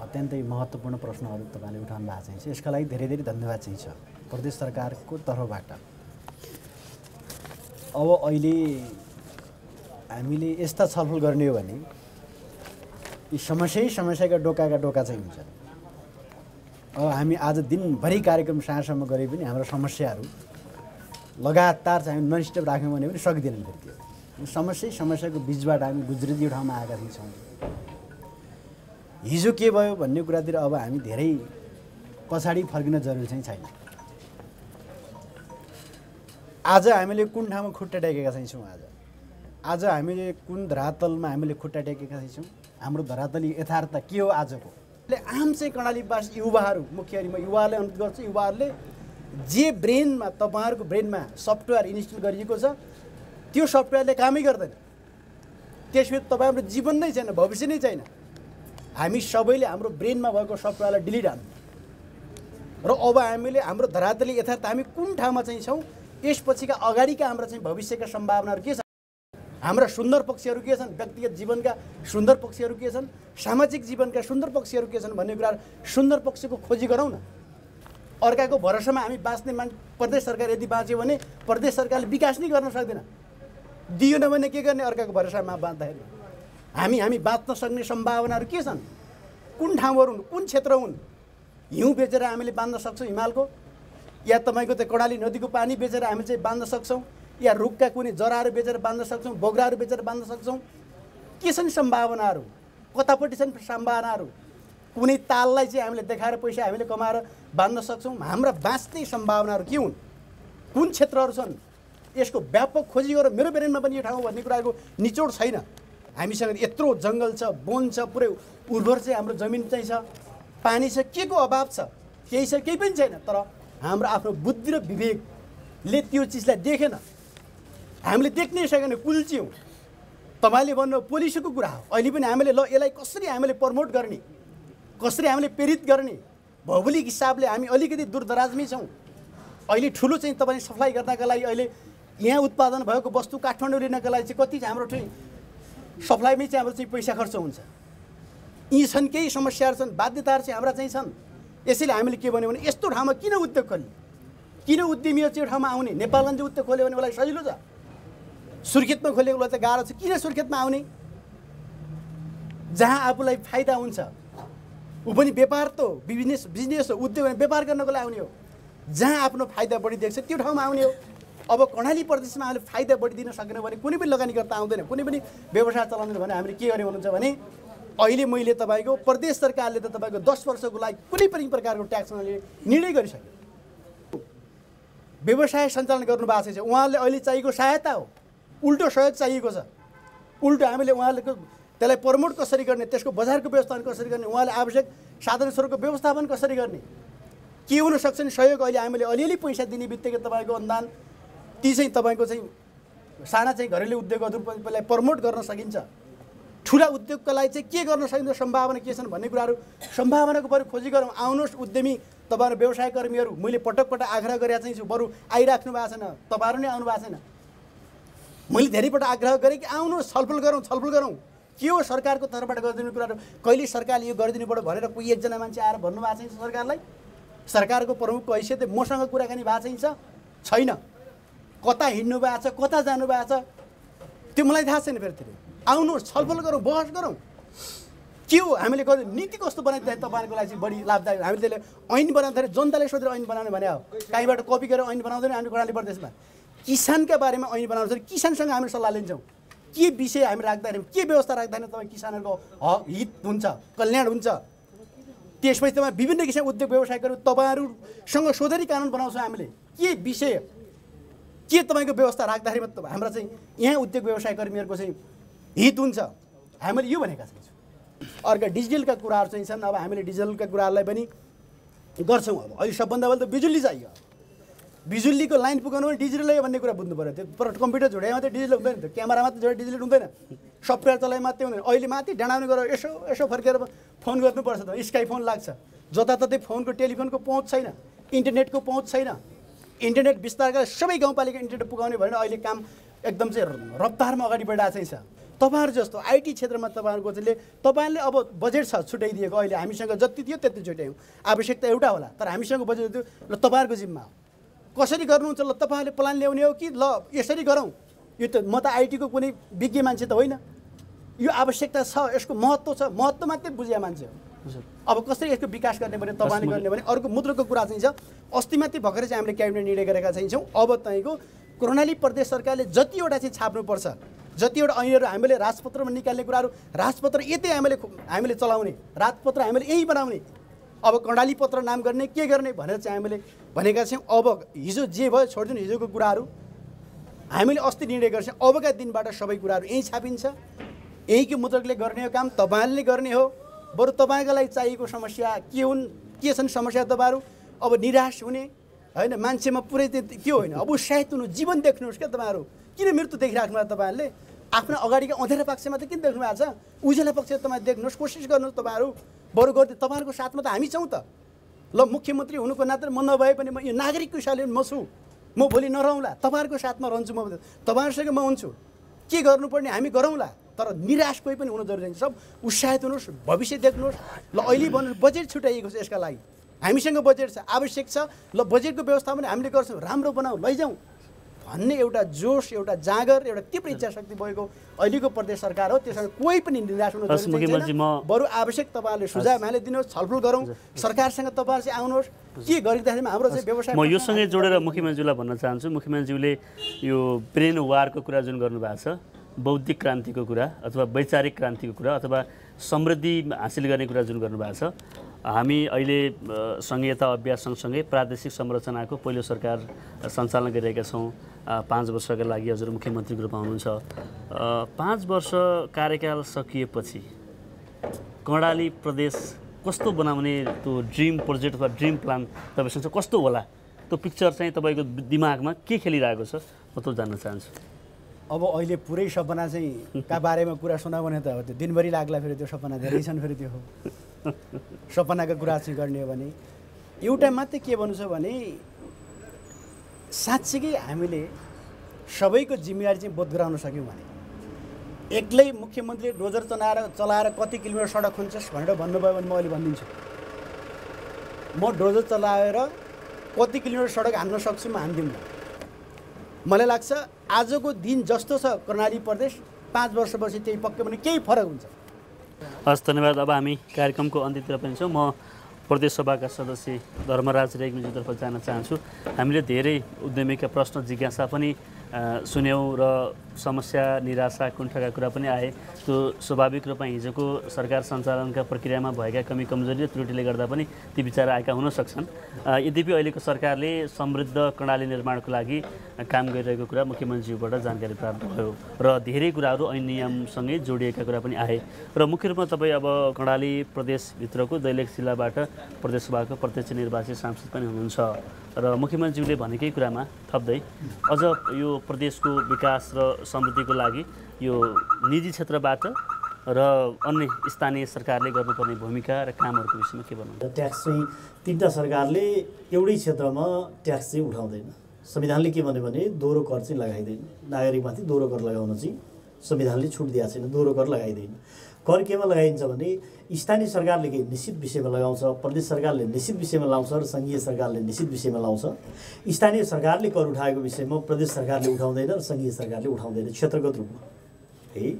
S10: अत्यन्तै महत्त्वपूर्ण प्रश्नहरू तपाईँले उठाउनु भएको चाहिँ यसका लागि धेरै धेरै धन्यवाद चाहिँ छ प्रदेश सरकारको तर्फबाट। अब अहिले हामीले यस्ता छलफल गर्ने हो भने यी समस्यै समस्याका डोकाका डोका चाहिँ हुन्छ अब हामी आज दिनभरि कार्यक्रम साँझसम्म गरे पनि हाम्रो समस्याहरू लगातार चाहिँ हामी ननस्टप राख्यौँ भने पनि सकिँदैन फेरि त्यो। समस्या समस्याको बिचबाट हामी गुज्रित यो ठाउँमा आएका चाहिँ छौँ हिजो के भयो भन्ने कुरातिर अब हामी धेरै पछाडि फर्किन जरुरी चाहिँ छैन। आज हामीले कुन ठाउँमा खुट्टा टेकेका चाहिँ आज? आज हामीले कुन धरातलमा हामीले खुट्टा टेकेका छौँ हाम्रो धरातली यथार्थ के हो आजको? आम चाहिँ कर्णालीवास युवाहरू मुख्य म युवाहरूलाई अनुरोध गर्छु युवाहरूले जे ब्रेनमा तपाईँहरूको ब्रेनमा सफ्टवेयर इन्स्टल गरिएको छ त्यो सफ्टवेयरले कामै गर्दैन। त्यसपछि तपाईँहरूको जीवन नै छैन भविष्य नै छैन। हामी सबैले हाम्रो ब्रेनमा भएको सफ्टवेयरलाई डिलिट हाल्नु। र अब हामीले हाम्रो धरातली यथार्थ हामी कुन ठाउँमा चाहिँ छौँ यसपछिका अगाडिका हाम्रो चाहिँ भविष्यका सम्भावनाहरू के छ हाम्रा सुन्दर पक्षहरू के छन्? व्यक्तिगत जीवनका सुन्दर पक्षहरू के छन्? सामाजिक जीवनका सुन्दर पक्षहरू के छन् भन्ने कुरा सुन्दर पक्षको खोजी गरौँ न। अर्काको भरोसामा हामी बाँच्ने मान प्रदेश सरकार यदि बाँच्यो भने प्रदेश सरकारले विकास नै गर्न सक्दैन। दिएन भने के गर्ने अर्काको भरोसामा बाँच्दाखेरि? हामी हामी बाँच्न सक्ने सम्भावनाहरू के छन्? कुन ठाउँहरू हुन्? कुन क्षेत्र हुन्? हिउँ बेचेर हामीले बाँध्न सक्छौँ हिमालको? या तपाईँको त्यो कर्णाली नदीको पानी बेचेर हामी चाहिँ बाँध्न सक्छौँ? या रुखका कुनै जराहरू बेचेर बाँध्न सक्छौँ बोग्राहरू बेचेर बाँध्न सक्छौँ के छन् सम्भावनाहरू? कतापट्टि छन् सम्भावनाहरू? कुनै ताललाई चाहिँ हामीले देखाएर पैसा हामीले कमाएर बाँध्न सक्छौँ? हाम्रा बाँच्ने सम्भावनाहरू के हुन्? कुन क्षेत्रहरू छन्? यसको व्यापक खोजी गर मेरो ब्रेनमा पनि यो ठाउँ भन्ने कुराको निचोड छैन। हामीसँग यत्रो जङ्गल छ वन छ पुरै उर्वर चाहिँ हाम्रो जमिन चाहिँ छ पानी छ के को अभाव छ? केही छ केही पनि छैन। तर हाम्रो आफ्नो बुद्धि र विवेकले त्यो चिजलाई देखेन। हामीले देख्नै सकेन कुल्च्यौँ। तपाईँले भन्नु पोलिसीको कुरा हो। अहिले पनि हामीले ल यसलाई कसरी हामीले प्रमोट गर्ने कसरी हामीले प्रेरित गर्ने भौगोलिक हिसाबले हामी अलिकति दूरदराजमै छौँ। अहिले ठुलो चाहिँ तपाईँले सप्लाई गर्नका लागि अहिले यहाँ उत्पादन भएको वस्तु काठमाडौँ लिनका लागि चाहिँ कति हाम्रो चाहिँ सप्लाईमै चाहिँ हाम्रो चाहिँ पैसा खर्च हुन्छ। यी छन् केही समस्याहरू छन् बाध्यताहरू चाहिँ हाम्रा चाहिँ छन्। यसैले हामीले के भन्यो भने यस्तो ठाउँमा किन उद्योग खोल्ने? किन उद्यमीहरू चाहिँ ठाउँमा आउने? नेपालगञ्ज उद्योग खोल्यो भने उसलाई सजिलो छ। सुर्खेतमा खोलेकोलाई त गाह्रो छ। किन सुर्खेतमा आउने? जहाँ आफूलाई फाइदा हुन्छ ऊ पनि व्यापार त बिजनेस बिजनेस हो उद्योग व्यापार गर्नको लागि आउने हो। जहाँ आफ्नो फाइदा बढी देख्छ त्यो ठाउँमा आउने हो। अब कर्णाली प्रदेशमा हामीले फाइदा बढी दिन सकेन भने कुनै पनि लगानीकर्ता आउँदैन। कुनै पनि व्यवसाय चलाउँदैन भने हामीले के गर्ने भन्नुहुन्छ भने अहिले मैले तपाईँको प्रदेश सरकारले त तपाईँको दस वर्षको लागि कुनै पनि प्रकारको ट्याक्स निर्णय गरिसक्यो। व्यवसाय सञ्चालन गर्नु भएको उहाँहरूले अहिले चाहिएको सहायता हो। उल्टो सहयोग चाहिएको छ। उल्टो हामीले उहाँहरूको त्यसलाई प्रमोट कसरी गर्ने त्यसको बजारको व्यवस्थापन कसरी गर्ने उहाँले आवश्यक साधन स्रोतको व्यवस्थापन कसरी गर्ने? के हुनसक्छ नि सहयोग अहिले हामीले अलिअलि पैसा दिने बित्तिकै तपाईँको अनुदान ती चाहिँ तपाईँको चाहिँ साना चाहिँ घरेलु उद्योगहरूलाई प्रमोट गर्न सकिन्छ। ठुला उद्योगका लागि चाहिँ के गर्न सकिन्छ सम्भावना के छन् भन्ने कुराहरू सम्भावनाको बरु खोजी गरौँ। आउनुहोस् उद्यमी तपाईँहरू व्यवसाय कर्मीहरू मैले पटक पटक आग्रह गरेर चाहिँ छु बरु आइराख्नु भएको छैन तपाईँहरू नै आउनु भएको छैन। मैले धेरैपल्ट आग्रह गरेँ कि आउनुहोस् छलफल गरौँ छलफल गरौँ। के हो सरकारको तर्फबाट गरिदिनु कुराहरू कहिले सरकारले यो गरिदिनु पऱ्यो भनेर कोही एकजना मान्छे आएर भन्नुभएको चाहिँ सरकारलाई? सरकारको प्रमुखको हैसियतले मसँग कुराकानी भएको चाहिँ छ छैन। कता हिँड्नु भएको छ कता जानु भएको छ? त्यो मलाई थाहा छैन फेरि आउनुहोस् छलफल गरौँ बहस गरौँ। के हो? हामीले नीति कस्तो बनाइदिँदा तपाईँहरूको लागि चाहिँ बढी लाभदायक? हामीले त्यसले ऐन बनाउँदाखेरि जनताले सोधेर ऐन बनाउने भने हो। कहीँबाट कपी गरेर ऐन बनाउँदैन हामी कर्णाली प्रदेशमा किसानका बारेमा ऐन बनाउँदाखेरि किसानसँग हामी सल्लाह लिन्छौँ। के विषय हामी राख्दाखेरि के व्यवस्था राख्दाखेरि तपाईँ किसानहरूको हित हुन्छ कल्याण हुन्छ? त्यसपछि तपाईँ विभिन्न किसिमको उद्योग व्यवसाय गर्नु तपाईँहरूसँग सोधरी कानुन बनाउँछौँ हामीले। के विषय के तपाईँको व्यवस्था राख्दाखेरि हाम्रा चाहिँ यहाँ उद्योग व्यवसाय कर्मीहरूको चाहिँ हित हुन्छ? हामीले यो भनेका छौँ। अर्का डिजिटलका कुराहरू चाहिँ छन्। अब हामीले डिजिटलका कुराहरूलाई पनि गर्छौँ। अब अहिले सबभन्दा पहिला त बिजुली चाहियो। बिजुलीको लाइन पुगाउनु पनि डिजिटलै भन्ने कुरा बुझ्नु पऱ्यो। त्यो कम्प्युटर जोडाइ मात्रै डिजिटल हुँदैन त्यो क्यामेरा मात्रै जोडे डिजिटल हुँदैन। सफ्टवेयर चलाइ मात्रै हुँदैन। अहिले माथि डाँडाउने गरेर यसो यसो फर्केर फोन गर्नुपर्छ त। स्काई फोन लाग्छ। जताततै फोनको टेलिफोनको पहुँच छैन इन्टरनेटको पहुँच छैन इन्टरनेट विस्तार गरेर सबै गाउँपालिका इन्टरनेट पुगाउने भनेर अहिले काम एकदम चाहिँ रफ्तारमा अगाडि बढिरहेको चाहिँ छ। तपाईँहरू जस्तो आइटी क्षेत्रमा तपाईँहरूको चाहिँ तपाईँहरूले अब बजेट छ छुट्याइदिएको अहिले हामीसँग जति थियो त्यति छुट्यायौँ। आवश्यकता एउटा होला तर हामीसँग बजेट थियो। ल तपाईँहरूको जिम्मा हो। कसरी गर्नुहुन्छ ल तपाईँहरूले प्लान ल्याउने हो कि ल यसरी गरौँ। यो त म त आइटीको कुनै विज्ञ मान्छे त होइन। यो आवश्यकता छ यसको महत्त्व छ। महत्त्व मात्रै बुझिया मान्छे हो। अब कसरी यसको विकास गर्ने भने तपाईँले गर्ने भने अर्को मुद्राको कुरा चाहिँ छ अस्ति मात्रै भर्खरै चाहिँ हामीले क्याबिनेट निर्णय गरेका चाहिँ छौँ अब तपाईँको कर्णाली प्रदेश सरकारले जतिवटा चाहिँ छाप्नुपर्छ जतिवटा ऐनहरू हामीले राजपत्रमा निकाल्ने कुराहरू राजपत्र यतै हामीले हामीले चलाउने राजपत्र हामीले यहीँ बनाउने। अब कर्णाली पत्र नाम गर्ने के गर्ने भनेर चाहिँ हामीले भनेका छौँ अब हिजो जे भयो छोडिदिनु हिजोको कुराहरू। हामीले अस्ति निर्णय गर्छौँ अबका दिनबाट सबै कुराहरू यहीँ छापिन्छ। यहीँको मुद्रकले गर्ने हो काम तपाईँहरूले गर्ने हो। बरु तपाईँको लागि चाहिएको समस्या के हुन् के छन् समस्या तपाईँहरू? अब निराश हुने होइन मान्छेमा पुरै त्यो के होइन? अब उत्साहित हुनु जीवन देख्नुहोस् क्या तपाईँहरू। किन मृत्यु देखिराख्नु भएको तपाईँहरूले? आफ्नो अगाडिको अँधेरो पक्षमा त किन देख्नु भएको छ? उज्यालो पक्ष तपाईँ देख्नुहोस् कोसिस गर्नुहोस् तपाईँहरू। बरु गर्दै तपाईँहरूको साथमा त हामी छौँ त। ल मुख्यमन्त्री हुनुको नाता म नभए पनि म यो नागरिकको हिसाबले म छु। म भोलि नरहँला। तपाईँहरूको साथमा रहन्छु म तपाईँहरूसँग म हुन्छु। के गर्नुपर्ने हामी गरौँला। तर निराश कोही पनि हुनु जरुरी छैन। सब उत्साहित हुनुहोस् भविष्य देख्नुहोस्। ल अहिले भन्नु बजेट छुट्याइएको छ यसका लागि। हामीसँग बजेट छ आवश्यक छ। ल बजेटको व्यवस्थापन हामीले गर्छौँ। राम्रो बनाऊ लैजाउँ। भन्ने एउटा जोस एउटा जाँगर एउटा तीव्र इच्छा शक्ति भएको अहिलेको प्रदेश सरकार हो। त्यसमा कोही पनि निराश हुनु बरु आवश्यक तपाईँहरूले सुझाव हाले दिनुहोस् छलफल गरौँ। सरकारसँग तपाईँहरू चाहिँ आउनुहोस्। के गरिँदाखेरि हाम्रो चाहिँ व्यवसाय
S9: म योसँगै जोडेर मुख्यमन्त्रीलाई भन्न चाहन्छु। मुख्यमन्त्रीले यो ब्रेन वारको कुरा जुन गर्नुभएको छ बौद्धिक क्रान्तिको कुरा अथवा वैचारिक क्रान्तिको कुरा अथवा समृद्धि हासिल गर्ने कुरा जुन गर्नुभएको छ हामी अहिले सङ्घीयता अभ्यास सँगसँगै प्रादेशिक संरचनाको पहिलो सरकार सञ्चालन गरिरहेका छौँ। पाँच वर्षका लागि हजुर मुख्यमन्त्रीको रूपमा हुनुहुन्छ। पाँच वर्ष कार्यकाल सकिएपछि कर्णाली प्रदेश कस्तो बनाउने त्यो ड्रिम प्रोजेक्ट अथवा ड्रिम प्लान तपाईँसँग कस्तो होला? त्यो पिक्चर चाहिँ तपाईँको दिमागमा के खेलिरहेको छ? म त जान्न चाहन्छु।
S10: अब अहिले पुरै सपना चाहिँ का बारेमा कुरा सुनायो भने त अब त्यो। दिनभरि लाग्ला फेरि त्यो सपना धेरै छन् फेरि त्यो। हो सपनाको कुरा चाहिँ गर्ने हो भने एउटा मात्रै के भन्नु छ भने साँच्चीकै हामीले सबैको जिम्मेवारी चाहिँ बोध गराउन सक्यौँ भने। एक्लै मुख्यमन्त्रीले डोजर चलाएर चलाएर कति किलोमिटर सडक खुन्छस् भनेर भन्नुभयो भने म अहिले भनिदिन्छु। म डोजर चलाएर कति किलोमिटर सडक हान्न सक्छु म हान्दिनँ। मलाई लाग्छ आजको दिन जस्तो छ कर्णाली प्रदेश पाँच वर्षपछि त्यही पक्कै भने केही फरक हुन्छ।
S9: हस् धन्यवाद। अब हामी कार्यक्रमको अन्त्यतिर पनि छौँ। म प्रदेश सभाका सदस्य धर्मराज रेग्मीज्यूतर्फ जान चाहन्छु। हामीले धेरै उद्यमीका प्रश्न जिज्ञासा पनि सुन्यौँ र समस्या निराशा कुण्ठाका कुरा पनि आए। त्यो स्वाभाविक रूपमा हिजोको सरकार सञ्चालनका प्रक्रियामा भएका कमी कमजोरी र त्रुटिले गर्दा पनि ती विचार आएका हुन सक्छन्। यद्यपि अहिलेको सरकारले समृद्ध कर्णाली निर्माणको लागि काम गरिरहेको कुरा मुख्यमन्त्रीज्यूबाट जानकारी प्राप्त भयो र धेरै कुराहरू ऐन नियमसँगै जोडिएका कुरा पनि आए। र मुख्य रूपमा तपाईँ अब कर्णाली प्रदेशभित्रको दैलेख जिल्लाबाट प्रदेशसभाको प्रत्यक्ष निर्वाचित सांसद पनि हुनुहुन्छ। र मुख्यमन्त्रीले भनेकै कुरामा थप्दै अझ यो प्रदेशको विकास र समृद्धिको लागि यो निजी क्षेत्रबाट र अन्य स्थानीय सरकारले गर्नुपर्ने भूमिका र कामहरूको विषयमा के भन्नुहुन्छ?
S11: ट्याक्स चाहिँ तिनवटा सरकारले एउटै क्षेत्रमा ट्याक्स चाहिँ उठाउँदैन। संविधानले के भन्यो भने दोहोरो कर चाहिँ लगाइँदैन। नागरिकमाथि दोहोरो कर लगाउन चाहिँ संविधानले छुट दिएको छैन दोहोरो कर लगाइँदैन। कर केमा लगाइन्छ भने स्थानीय सरकारले केही निश्चित विषयमा लगाउँछ प्रदेश सरकारले निश्चित विषयमा लाउँछ र सङ्घीय सरकारले निश्चित विषयमा लाउँछ। स्थानीय सरकारले कर उठाएको विषयमा प्रदेश सरकारले उठाउँदैन र सङ्घीय सरकारले उठाउँदैन क्षेत्रगत रूपमा। है?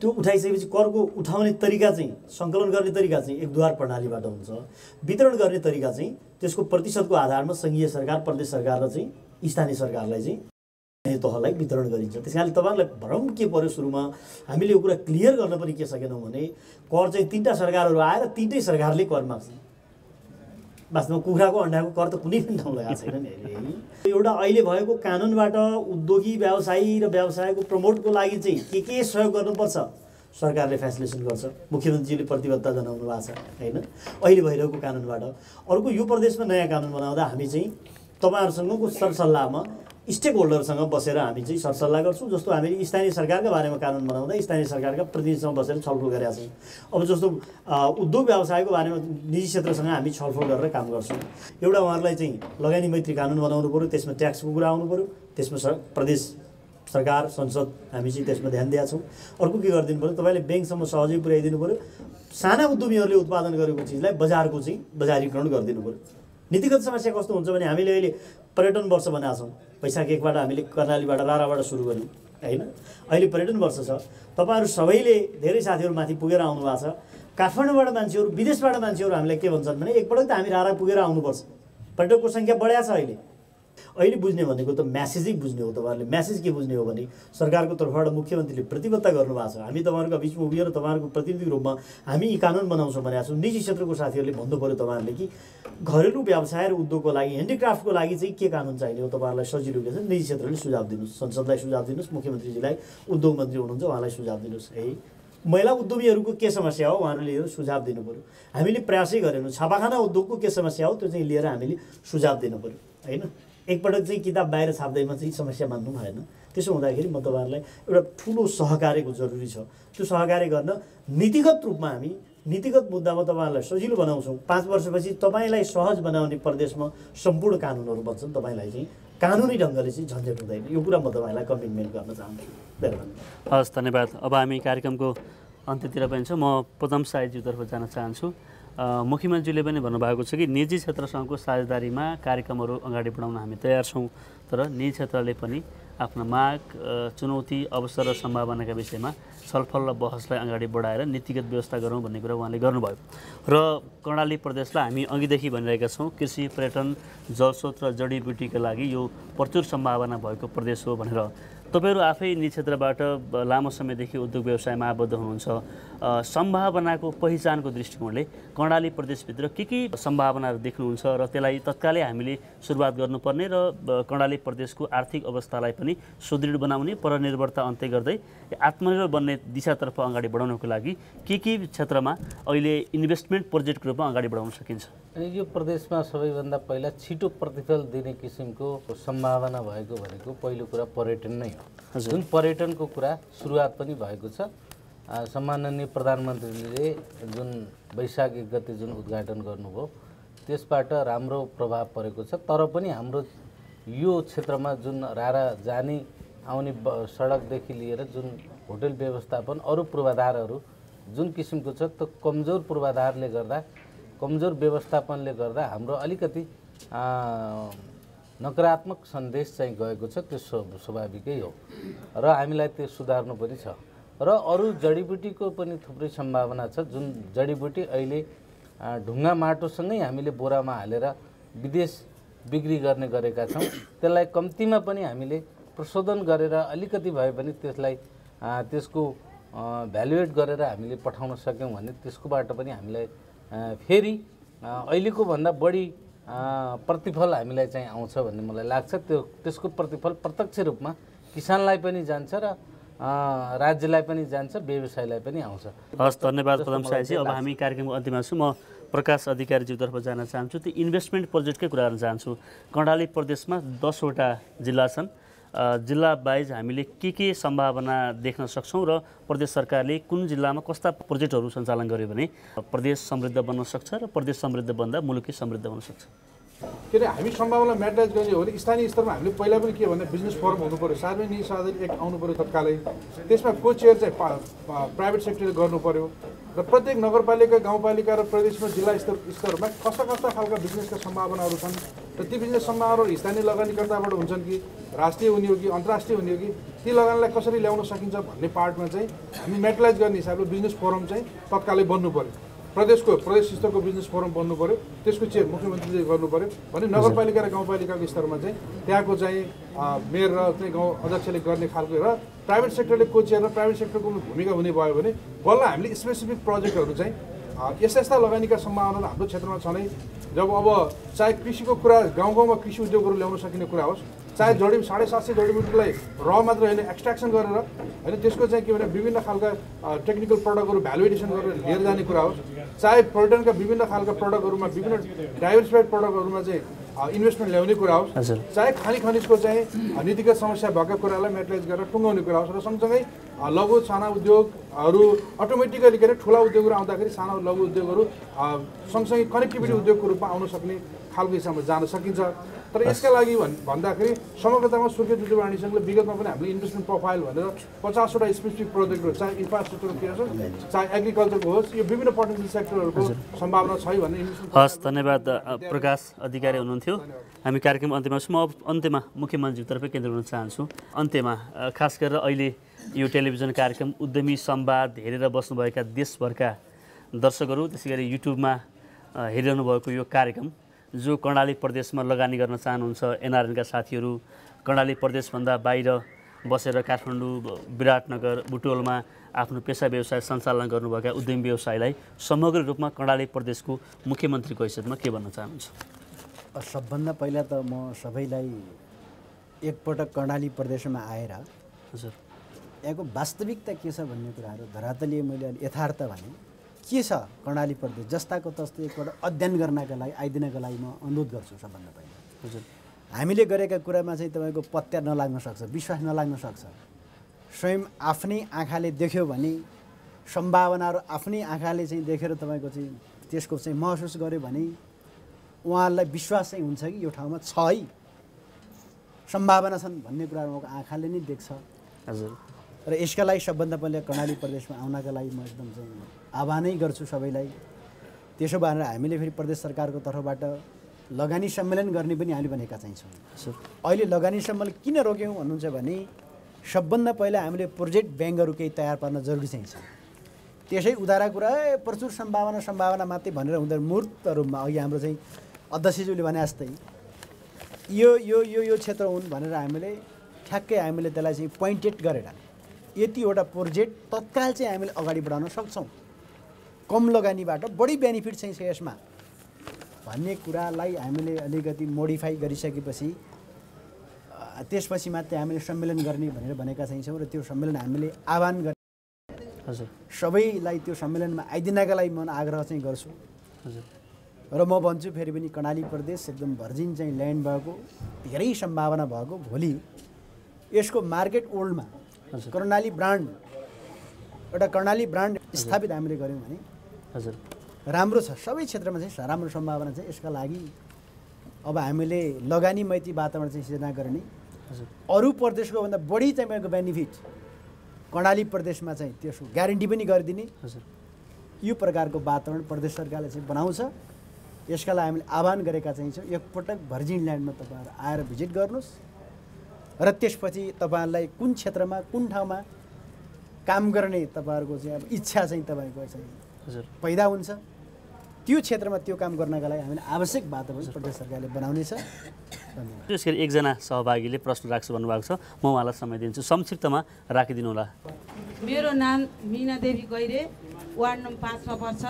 S11: त्यो उठाइसकेपछि करको उठाउने तरिका चाहिँ सङ्कलन गर्ने तरिका चाहिँ एकद्वार प्रणालीबाट हुन्छ। वितरण गर्ने तरिका चाहिँ त्यसको प्रतिशतको आधारमा सङ्घीय सरकार प्रदेश सरकार र चाहिँ स्थानीय सरकारलाई चाहिँ तहलाई वितरण गरिन्छ। त्यस कारणले तपाईँहरूलाई भ्रम के पर्यो सुरुमा? हामीले यो कुरा क्लियर गर्न पनि के सकेनौँ भने कर चाहिँ तिनवटा सरकारहरू आएर तिनटै सरकारले कर माग्छन् वास्तवमा कुखुराको अन्डाको कर त कुनै पनि ठाउँ लगाएको छैन नि एउटा अहिले भएको कानुनबाट उद्योगी व्यवसायी र व्यवसायको प्रमोटको लागि चाहिँ के के सहयोग गर्नुपर्छ? सरकारले फेसिलेसन गर्छ। मुख्यमन्त्रीले प्रतिबद्धता जनाउनु भएको छ होइन? अहिले भइरहेको कानुनबाट। अर्को यो प्रदेशमा नयाँ कानुन बनाउँदा हामी चाहिँ तपाईँहरूसँगको सरसल्लाहमा स्टेक होल्डरसँग बसेर हामी चाहिँ सरसल्लाह गर्छौँ जस्तो हामीले स्थानीय सरकारका बारेमा कानुन बनाउँदा स्थानीय सरकारका प्रतिनिधिसँग बसेर छलफल गरेका छौँ। अब जस्तो उद्योग व्यवसायको बारेमा निजी क्षेत्रसँग हामी छलफल गरेर काम गर्छौँ। एउटा उहाँहरूलाई चाहिँ लगानी मैत्री कानुन बनाउनु पऱ्यो त्यसमा ट्याक्सको कुरा आउनु पऱ्यो त्यसमा सर प्रदेश सरकार संसद हामी चाहिँ त्यसमा ध्यान दिएका छौँ। अर्को के गरिदिनु पऱ्यो तपाईँले ब्याङ्कसम्म सहजै पुर्याइदिनु पऱ्यो साना उद्यमीहरूले उत्पादन गरेको चिजलाई बजारको चाहिँ बजारीकरण गरिदिनु पऱ्यो नीतिगत समस्या कस्तो हुन्छ भने हामीले अहिले पर्यटन वर्ष बनाएको छौँ। वैशाख एकबाट हामीले कर्णालीबाट राराबाट सुरु गऱ्यौँ होइन? अहिले पर्यटन वर्ष छ। तपाईँहरू सबैले धेरै साथीहरू माथि पुगेर आउनु भएको छ। काठमाडौँबाट मान्छेहरू विदेशबाट मान्छेहरू हामीलाई के भन्छन् भने एकपटक त हामी रारा पुगेर आउनुपर्छ। पर्यटकको सङ्ख्या बढाएको छ अहिले। अहिले बुझ्ने भनेको त म्यासेजै बुझ्ने हो तपाईँहरूले। म्यासेज के बुझ्ने हो भने सरकारको तर्फबाट मुख्यमन्त्रीले प्रतिबद्धता गर्नुभएको छ। हामी तपाईँहरूको बिचमा उभिएर तपाईँहरूको प्रतिनिधिको रूपमा हामी यी कानुन बनाउँछौँ भनेको छौँ। निजी क्षेत्रको साथीहरूले भन्नु पऱ्यो तपाईँहरूले कि घरेलु व्यवसाय र उद्योगको लागि ह्यान्डिक्राफ्टको लागि चाहिँ के कानुन चाहिने हो तपाईँहरूलाई? सजिलो के छ निजी क्षेत्रले सुझाव दिनुहोस्। संसदलाई सुझाव दिनुहोस्। मुख्यमन्त्रीजीलाई उद्योग मन्त्री हुनुहुन्छ उहाँलाई सुझाव दिनुहोस्। है महिला उद्यमीहरूको के समस्या हो? उहाँहरूले लिएर सुझाव दिनु पऱ्यो। हामीले प्रयासै गरेनौँ। छापाखाना उद्योगको के समस्या हो? त्यो चाहिँ लिएर हामीले सुझाव दिनु पऱ्यो। होइन? एकपटक चाहिँ किताब बाहिर छाप्दैमा चाहिँ समस्या मान्नु भएन। त्यसो हुँदाखेरि म तपाईँहरूलाई एउटा ठुलो सहकार्यको जरुरी छ। त्यो सहकार्य गर्न नीतिगत रूपमा हामी नीतिगत मुद्दामा तपाईँहरूलाई सजिलो बनाउँछौँ। पाँच वर्षपछि तपाईँलाई सहज बनाउने प्रदेशमा सम्पूर्ण कानुनहरू बन्छन्। तपाईँलाई चाहिँ कानुनी ढङ्गले चाहिँ झन्झट हुँदैन। यो कुरा म तपाईँलाई कमिटमेन्ट गर्न चाहन्छु। धन्यवाद।
S9: हस् धन्यवाद। अब हामी कार्यक्रमको अन्त्यतिर पनि छौँ। म पदम साईज्यूतर्फ जान चाहन्छु। मुख्यमन्त्रीले पनि भन्नुभएको छ कि निजी क्षेत्रसँगको साझेदारीमा कार्यक्रमहरू अगाडि बढाउन हामी तयार छौँ तर निजी क्षेत्रले पनि आफ्नो माग चुनौती अवसर र सम्भावनाका विषयमा छलफल र बहसलाई अगाडि बढाएर नीतिगत व्यवस्था गरौँ भन्ने कुरा उहाँले गर्नुभयो। र कर्णाली प्रदेशलाई हामी अघिदेखि भनिरहेका छौँ कृषि पर्यटन जलस्रोत र जडीबुटीका लागि यो प्रचुर सम्भावना भएको प्रदेश हो भनेर। तपाईँहरू आफै निजी क्षेत्रबाट लामो समयदेखि उद्योग व्यवसायमा आबद्ध हुनुहुन्छ। सम्भावनाको पहिचानको दृष्टिकोणले कर्णाली प्रदेशभित्र के के सम्भावनाहरू देख्नुहुन्छ र त्यसलाई तत्कालै हामीले सुरुवात गर्नुपर्ने र कर्णाली प्रदेशको आर्थिक अवस्थालाई पनि सुदृढ बनाउने परनिर्भरता अन्त्य गर्दै आत्मनिर्भर बन्ने दिशातर्फ अगाडि बढाउनको लागि के के क्षेत्रमा अहिले इन्भेस्टमेन्ट प्रोजेक्टको रूपमा अगाडि बढाउन सकिन्छ?
S12: अनि यो प्रदेशमा सबैभन्दा पहिला छिटो प्रतिफल दिने किसिमको सम्भावना भएको भनेको पहिलो कुरा पर्यटन नै हो। जुन पर्यटनको कुरा सुरुवात पनि भएको छ सम्माननीय प्रधानमन्त्रीले जुन वैशाख एक गते जुन उद्घाटन गर्नुभयो त्यसबाट राम्रो प्रभाव परेको छ तर पनि हाम्रो यो क्षेत्रमा जुन रारा जाने आउने सडकदेखि लिएर जुन होटल व्यवस्थापन अरू पूर्वाधारहरू जुन किसिमको छ त्यो कमजोर पूर्वाधारले गर्दा कमजोर व्यवस्थापनले गर्दा हाम्रो अलिकति नकारात्मक सन्देश चाहिँ गएको छ त्यो स्व- स्वाभाविकै हो र हामीलाई त्यो सुधार्नु पनि छ र अरू जडीबुटीको पनि थुप्रै सम्भावना छ। जुन जडीबुटी अहिले ढुङ्गा माटोसँगै हामीले बोरामा हालेर विदेश बिक्री गर्ने गरेका छौँ। त्यसलाई कम्तीमा पनि हामीले प्रशोधन गरेर अलिकति भए पनि त्यसलाई त्यसको भ्यालुएट गरेर हामीले पठाउन सक्यौँ भने त्यसकोबाट पनि हामीलाई फेरि अहिलेको भन्दा बढी प्रतिफल हामीलाई चाहिँ आउँछ भन्ने मलाई लाग्छ। त्यो त्यसको प्रतिफल प्रत्यक्ष रूपमा किसानलाई पनि जान्छ र राज्यलाई पनि जान्छ व्यवसायलाई पनि आउँछ।
S9: हस् धन्यवाद पदम साईजी। अब। हामी कार्यक्रमको अन्तिममा छौँ। म प्रकाश अधिकारीज्यूतर्फ जान चाहन्छु। त्यो इन्भेस्टमेन्ट प्रोजेक्टकै कुरा गर्न चाहन्छु कर्णाली प्रदेशमा दसवटा जिल्ला छन्। जिल्ला वाइज हामीले के के सम्भावना देख्न सक्छौँ र प्रदेश सरकारले कुन जिल्लामा कस्ता प्रोजेक्टहरू सञ्चालन गर्यो भने प्रदेश समृद्ध बन्न सक्छ र प्रदेश समृद्ध बन्दा मुलुकै समृद्ध बन्न सक्छ?
S13: के अरे हामी सम्भावना म्याटराइज गर्ने हो भने स्थानीय स्तरमा हामीले पहिला पनि के भन्दा बिजनेस फोरम हुनु पऱ्यो सार्वजनिक सार्वजनिक एक आउनु पऱ्यो तत्कालै। त्यसमा को चेयर चाहिँ प्राइभेट सेक्टरले गर्नु पऱ्यो। र प्रत्येक नगरपालिका गाउँपालिका र प्रदेशमा जिल्ला स्तर स्तरमा कस्ता कस्ता खालका बिजनेसका सम्भावनाहरू छन् र ती बिजनेस सम्भावनाहरू स्थानीय लगानीकर्ताबाट हुन्छन् कि राष्ट्रिय हुने हो कि अन्तर्राष्ट्रिय हुने हो कि ती लगानीलाई कसरी ल्याउन सकिन्छ भन्ने पार्टमा चाहिँ हामी म्याटलाइज गर्ने हिसाबले बिजनेस फोरम चाहिँ तत्कालै बन्नु पऱ्यो। प्रदेशको प्रदेश स्तरको बिजनेस फोरम बन्नु पऱ्यो। त्यसको चेयर मुख्यमन्त्रीले गर्नु पऱ्यो। भने नगरपालिका र गाउँपालिकाको स्तरमा चाहिँ त्यहाँको चाहिँ मेयर र चाहिँ गाउँ अध्यक्षले गर्ने खालको र प्राइभेट सेक्टरले को चेयर र प्राइभेट सेक्टरको भूमिका हुने भयो भने बल्ल हामीले स्पेसिफिक प्रोजेक्टहरू चाहिँ यस्ता यस्ता लगानीका सम्भावना हाम्रो क्षेत्रमा छ नै जब अब चाहे कृषिको कुरा गाउँ गाउँमा कृषि उद्योगहरू ल्याउन सकिने कुरा होस् चाहे जडी साढे सात सय जडीबुटीलाई र मात्र होइन एक्सट्र्याक्सन गरेर होइन त्यसको चाहिँ के भने विभिन्न खालका टेक्निकल प्रडक्टहरू भ्यालुएसन गरेर लिएर जाने कुरा होस् चाहे पर्यटनका विभिन्न खालका प्रडक्टहरूमा विभिन्न डाइभर्सिफाइड प्रडक्टहरूमा चाहिँ इन्भेस्टमेन्ट ल्याउने कुरा होस्। चाहे खानी खनिजको चाहिँ नीतिगत समस्या भएका कुरालाई मेटलाइज गरेर टुङ्गाउने कुरा होस् र सँगसँगै लघु साना उद्योगहरू अटोमेटिकली के अरे ठुला उद्योगहरू आउँदाखेरि साना लघु उद्योगहरू सँगसँगै कनेक्टिभिटी उद्योगको रूपमा आउन सक्ने खालको हिसाबमा जान सकिन्छ। तर यसका लागि भन् भन्दाखेरि समग्रतामा वाणिज्य सङ्घले विगतमा पनि हामीले इन्भेस्टमेन्ट प्रोफाइल भनेर पचासवटा स्पेसिफिक प्रोजेक्टहरू चाहे इन्फ्रास्ट्रक्चरको के होस् चाहे एग्रिकल्चरको होस् यो विभिन्न पोटेन्सियल सेक्टरहरूको सम्भावना छ भन्ने इन्भेस्टमेन्ट
S9: हस् धन्यवाद प्रकाश अधिकारी हुनुहुन्थ्यो। हामी कार्यक्रम अन्त्यमा छौँ। म अब अन्त्यमा मुख्यमन्त्रीतर्फै केन्द्र गर्न चाहन्छु। अन्त्यमा खास गरेर अहिले यो टेलिभिजन कार्यक्रम उद्यमी संवाद हेरेर बस्नुभएका देशभरका दर्शकहरू त्यसै गरी युट्युबमा हेरिरहनु भएको यो कार्यक्रम। जो कर्णाली प्रदेशमा लगानी गर्न चाहनुहुन्छ एनआरएनका साथीहरू कर्णाली प्रदेशभन्दा बाहिर बसेर काठमाडौँ विराटनगर बुटोलमा आफ्नो पेसा व्यवसाय सञ्चालन गर्नुभएका उद्यमी व्यवसायलाई समग्र रूपमा कर्णाली प्रदेशको मुख्यमन्त्रीको हैसियतमा के भन्न चाहनुहुन्छ?
S10: सबभन्दा पहिला त म सबैलाई एकपटक कर्णाली प्रदेशमा आएर
S9: हजुर।
S10: यहाँको वास्तविकता के छ भन्ने कुराहरू धरातलीय मैले अलि यथार्थ भने के छ कर्णाली प्रदेश? जस्ताको तस्तै एकपल्ट अध्ययन गर्नका लागि आइदिनको लागि म अनुरोध गर्छु सबभन्दा पहिला।
S9: हजुर।
S10: हामीले गरेका कुरामा चाहिँ तपाईँको पत्या नलाग्न सक्छ विश्वास नलाग्न सक्छ। स्वयं आफ्नै आँखाले देख्यो भने सम्भावनाहरू आफ्नै आँखाले चाहिँ देखेर तपाईँको चाहिँ त्यसको चाहिँ महसुस गर्यो भने उहाँहरूलाई विश्वास चाहिँ हुन्छ कि यो ठाउँमा छ। है सम्भावना छन् भन्ने कुराहरू उहाँको आँखाले नै देख्छ।
S9: हजुर।
S10: र यसका लागि सबभन्दा पहिला कर्णाली प्रदेशमा आउनका लागि म एकदम चाहिँ आह्वानै गर्छु सबैलाई। त्यसो भनेर हामीले फेरि प्रदेश सरकारको तर्फबाट लगानी सम्मेलन गर्ने पनि हामीले भनेका चाहिन्छौँ। अहिले लगानी सम्मेलन किन रोक्यौँ भन्नुहुन्छ भने सबभन्दा पहिला हामीले प्रोजेक्ट ब्याङ्कहरू केही तयार पार्न जरुरी चाहिन्छ। त्यसै उधारा कुरा प्रचुर सम्भावना सम्भावना मात्रै भनेर हुँदैन मूर्तहरूमा अघि हाम्रो चाहिँ अध्यक्षज्यूले भने जस्तै यो यो यो यो क्षेत्र हुन् भनेर हामीले ठ्याक्कै हामीले त्यसलाई चाहिँ पोइन्टेड गरेर यतिवटा प्रोजेक्ट तत्काल चाहिँ हामीले अगाडि बढाउन सक्छौँ। कम लगानीबाट बढी बेनिफिट चाहिँ छ यसमा। भन्ने कुरालाई हामीले अलिकति मोडिफाई गरिसकेपछि त्यसपछि मात्रै हामीले सम्मेलन गर्ने भनेर भनेका चाहिन्छौँ र त्यो सम्मेलन हामीले आह्वान गर्ने
S9: हजुर।
S10: सबैलाई त्यो सम्मेलनमा आइदिनका लागि म आग्रह चाहिँ गर्छु।
S9: हजुर।
S10: र म भन्छु फेरि पनि कर्णाली प्रदेश एकदम भर्जिन चाहिँ ल्यान्ड भएको धेरै सम्भावना भएको भोलि यसको मार्केट ओल्डमा कर्णाली ब्रान्ड एउटा कर्णाली ब्रान्ड स्थापित हामीले गऱ्यौँ भने
S9: हजुर।
S10: राम्रो छ। सबै क्षेत्रमा चाहिँ राम्रो सम्भावना छ यसका लागि अब हामीले लगानी मैत्री वातावरण चाहिँ सिर्जना गर्ने। अरू प्रदेशको भन्दा बढी चाहिँ तपाईँको बेनिफिट कर्णाली प्रदेशमा चाहिँ त्यसको ग्यारेन्टी पनि गरिदिने। यो प्रकारको वातावरण प्रदेश सरकारले चाहिँ बनाउँछ। यसका लागि हामीले आह्वान गरेका चाहिन्छौँ एकपटक भर्जिन ल्यान्डमा तपाईँहरू आएर भिजिट गर्नुहोस्। र त्यसपछि तपाईँहरूलाई कुन क्षेत्रमा कुन ठाउँमा काम गर्ने तपाईँहरूको चाहिँ अब इच्छा चाहिँ तपाईँको चाहिँ
S9: हजुर।
S10: पैदा हुन्छ। त्यो क्षेत्रमा त्यो काम गर्नका लागि हामीले आवश्यक वातावरण प्रदेश सरकारले बनाउनेछ धन्यवाद।
S9: विशेष गरी एकजना सहभागीले प्रश्न राख्छु भन्नुभएको छ। म उहाँलाई समय दिन्छु। संक्षिप्तमा राखिदिनु होला।
S18: मेरो नाम मिना देवी गैरे वार्ड नम्बर पाँचमा पर्छ।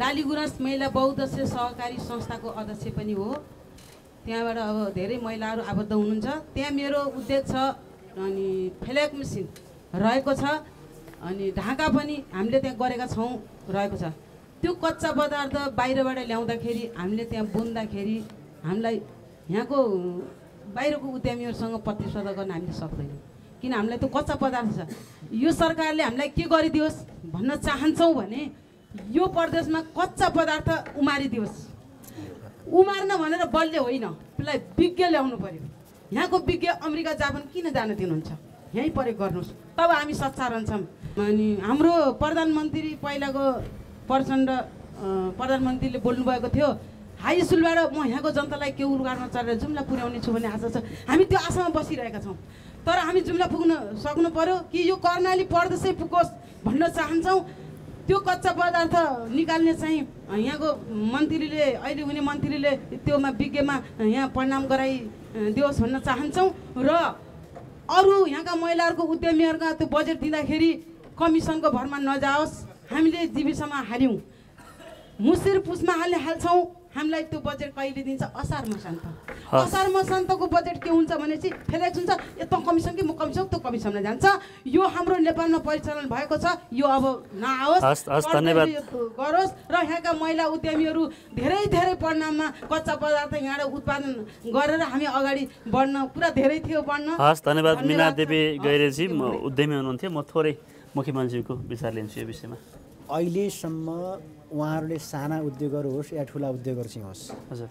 S18: लालीगुराँस महिला बहुद्देश्य सहकारी संस्थाको अध्यक्ष पनि हो। त्यहाँबाट अब धेरै महिलाहरू आबद्ध हुनुहुन्छ। त्यहाँ मेरो उद्योग छ अनि फ्ल्याग मेसिन रहेको छ। अनि ढाका पनि हामीले त्यहाँ गरेका छौँ रहेको छ। त्यो कच्चा पदार्थ बाहिरबाट ल्याउँदाखेरि हामीले त्यहाँ बुन्दाखेरि हामीलाई यहाँको बाहिरको उद्यमीहरूसँग प्रतिस्पर्धा गर्न हामीले सक्दैनौँ। किन हामीलाई त्यो कच्चा पदार्थ छ। यो सरकारले हामीलाई के गरिदियोस् भन्न चाहन्छौँ भने यो प्रदेशमा कच्चा पदार्थ उमारिदियोस्। उमार्न भनेर बलले होइन त्यसलाई विज्ञ ल्याउनु पर्यो। यहाँको विज्ञ अमेरिका जापान किन जान दिनुहुन्छ? यहीँ प्रयोग गर्नुहोस्। तब हामी सच्चा रहन्छौँ अनि हाम्रो प्रधानमन्त्री पहिलाको प्रचण्ड प्रधानमन्त्रीले बोल्नुभएको थियो हाई स्कुलबाट म यहाँको जनतालाई के उर्गारमा चढेर जुम्ला पुर्याउने छु भन्ने आशा छ। हामी त्यो आशामा बसिरहेका छौँ। तर हामी जुम्ला पुग्न सक्नु पर्यो कि यो कर्णाली प्रदेशै पुगोस् भन्न चाहन्छौँ? त्यो कच्चा पदार्थ निकाल्ने चाहिँ यहाँको मन्त्रीले अहिले हुने मन्त्रीले त्योमा विज्ञमा यहाँ परिणाम गराइ अ, दियोस् भन्न चाहन्छौँ। र अरू यहाँका महिलाहरूको उद्यमीहरूका त्यो बजेट दिँदाखेरि कमिसनको भरमा नजाओस् हामीले जीविसमा हाल्यौँ। मुसिर पुसमा हाल्ने हाल्छौँ हामीलाई त्यो बजेट कहिले दिन्छ? असार मसान्त। असार मसान्तको बजेट के हुन्छ भनेपछि फ्लेक्स हुन्छ ए तँ कमिसन कि म कमिसन त्यो कमिसनमा जान्छ। यो हाम्रो नेपालमा परिचालन भएको छ यो अब नआओस्।
S9: धन्यवाद।
S18: गरोस् र यहाँका महिला उद्यमीहरू धेरै धेरै परिणाममा कच्चा पदार्थ यहाँबाट उत्पादन गरेर हामी अगाडि बढ्न पुरा धेरै थियो बढ्न।
S9: हस् धन्यवाद। मिना। देवी गैरेजी म उद्यमी हुनुहुन्थ्यो म थोरै मुख्यमन्त्रीको विचार लिन्छु यो विषयमा।
S10: अहिलेसम्म उहाँहरूले साना उद्योगहरू होस् या ठुला उद्योगहरू चाहिँ होस्
S9: हजुर।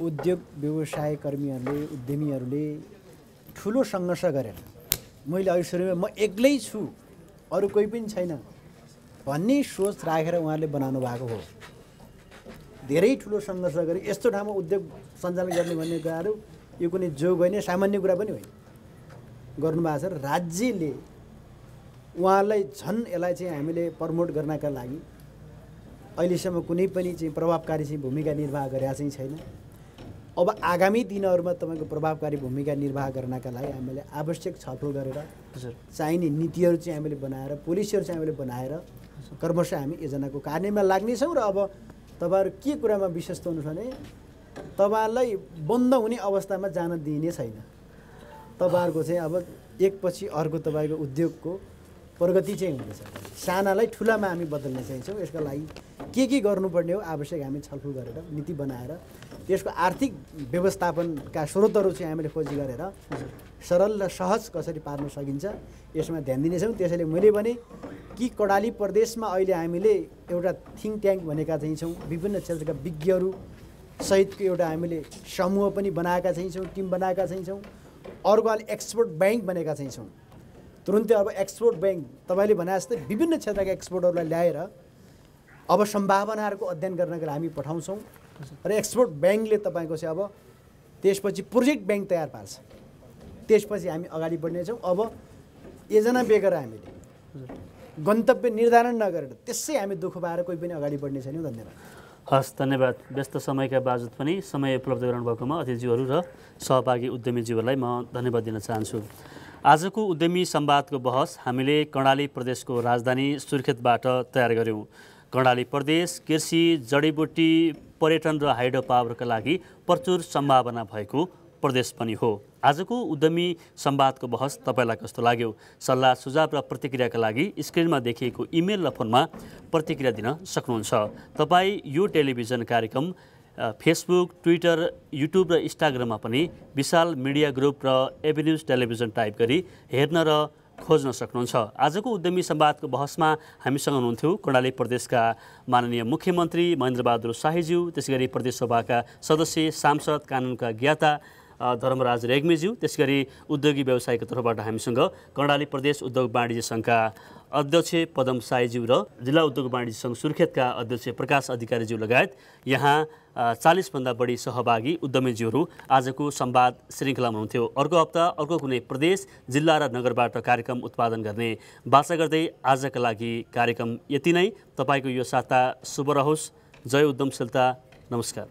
S10: उद्योग व्यवसाय कर्मीहरूले उद्यमीहरूले ठुलो सङ्घर्ष गरेर मैले अघि सुरुमा म एक्लै छु अरू कोही पनि छैन भन्ने सोच राखेर उहाँहरूले बनाउनु भएको हो। धेरै ठुलो सङ्घर्ष गरे यस्तो ठाउँमा उद्योग सञ्चालन गर्ने भन्ने कुराहरू यो कुनै जोग होइन सामान्य कुरा पनि होइन। गर्नुभएको छ र राज्यले उहाँलाई झन् यसलाई चाहिँ हामीले प्रमोट गर्नका लागि अहिलेसम्म कुनै पनि चाहिँ प्रभावकारी चाहिँ भूमिका निर्वाह गरेका चाहिँ छैन। अब आगामी दिनहरूमा तपाईँको प्रभावकारी भूमिका निर्वाह गर्नका लागि हामीले आवश्यक छलफल गरेर चाहिने नीतिहरू चाहिँ हामीले बनाएर पोलिसीहरू चाहिँ हामीले बनाएर क्रमशः हामी योजनाको कार्यमा लाग्नेछौँ र अब तपाईँहरू के कुरामा विश्वस्त हुनुहुन्छ भने तपाईँहरूलाई बन्द हुने अवस्थामा जान दिइने छैन। तपाईँहरूको चाहिँ अब एकपछि अर्को तपाईँको उद्योगको प्रगति चाहिँ हुँदैछ। सानालाई ठुलामा हामी बदल्न चाहन्छौँ। यसका लागि के के गर्नुपर्ने हो? आवश्यक हामी छलफल गरेर नीति बनाएर त्यसको आर्थिक व्यवस्थापनका स्रोतहरू चाहिँ हामीले खोजी गरेर सरल र सहज कसरी पार्न सकिन्छ यसमा ध्यान दिनेछौँ। त्यसैले मैले भने कि कडाली प्रदेशमा अहिले हामीले एउटा थिङ्क ट्याङ्क भनेका चाहिँ छौँ विभिन्न क्षेत्रका विज्ञहरू सहितको एउटा हामीले समूह पनि बनाएका चाहिँ छौँ टिम बनाएका चाहिँ छौँ अर्को अहिले एक्सपोर्ट ब्याङ्क बनेका चाहिँ छौँ तुरुन्तै अब एक्सपोर्ट ब्याङ्क तपाईँले भने जस्तै विभिन्न क्षेत्रका एक्सपोर्टहरूलाई ल्याएर अब सम्भावनाहरूको अध्ययन गर्नका लागि हामी पठाउँछौँ र एक्सपोर्ट ब्याङ्कले तपाईँको चाहिँ अब त्यसपछि प्रोजेक्ट ब्याङ्क तयार पार्छ। त्यसपछि हामी अगाडि बढ्नेछौँ। अब योजना बेगर हामीले गन्तव्य निर्धारण नगरेर त्यसै हामी दुःख पाएर कोही पनि अगाडि बढ्ने छैनौँ धन्यवाद।
S9: हस् धन्यवाद। व्यस्त समयका बावजुद पनि समय उपलब्ध गराउनुभएकोमा अतिथिज्यूहरू र सहभागी उद्यमीज्यूहरूलाई म धन्यवाद दिन चाहन्छु। आजको उद्यमी संवादको बहस हामीले कर्णाली प्रदेशको राजधानी सुर्खेतबाट तयार गऱ्यौँ कर्णाली प्रदेश कृषि जडीबुटी पर्यटन र हाइड्रो पावरका लागि प्रचुर सम्भावना भएको प्रदेश पनि हो। आजको उद्यमी संवादको बहस तपाईँलाई कस्तो लाग्यो? सल्लाह सुझाव र प्रतिक्रियाका लागि स्क्रिनमा देखिएको इमेल र फोनमा प्रतिक्रिया दिन सक्नुहुन्छ। तपाईँ यो टेलिभिजन कार्यक्रम फेसबुक ट्विटर युट्युब र इन्स्टाग्राममा पनि विशाल मिडिया ग्रुप र एभिन्युज टेलिभिजन टाइप गरी हेर्न र खोज्न सक्नुहुन्छ। आजको उद्यमी संवादको बहसमा हामीसँग हुनुहुन्थ्यो कर्णाली प्रदेशका माननीय मुख्यमन्त्री महेन्द्रबहादुर शाहीज्यू त्यसै गरी प्रदेशसभाका सदस्य सांसद कानुनका ज्ञाता धर्मराज रेग्मीज्यू त्यसै गरी उद्योगी व्यवसायको तर्फबाट हामीसँग कर्णाली प्रदेश उद्योग वाणिज्य सङ्घका अध्यक्ष पदम साईज्यू र जिल्ला उद्योग वाणिज्य सङ्घ सुर्खेतका अध्यक्ष प्रकाश अधिकारीज्यू लगायत यहाँ चालिसभन्दा बढी सहभागी उद्यमीज्यूहरू आजको सम्वाद श्रृङ्खलामा हुनुहुन्थ्यो। अर्को हप्ता अर्को कुनै प्रदेश जिल्ला र नगरबाट कार्यक्रम उत्पादन गर्ने बाचा गर्दै आजका लागि कार्यक्रम यति नै। तपाईँको यो साता शुभ रहोस्। जय उद्यमशीलता। नमस्कार।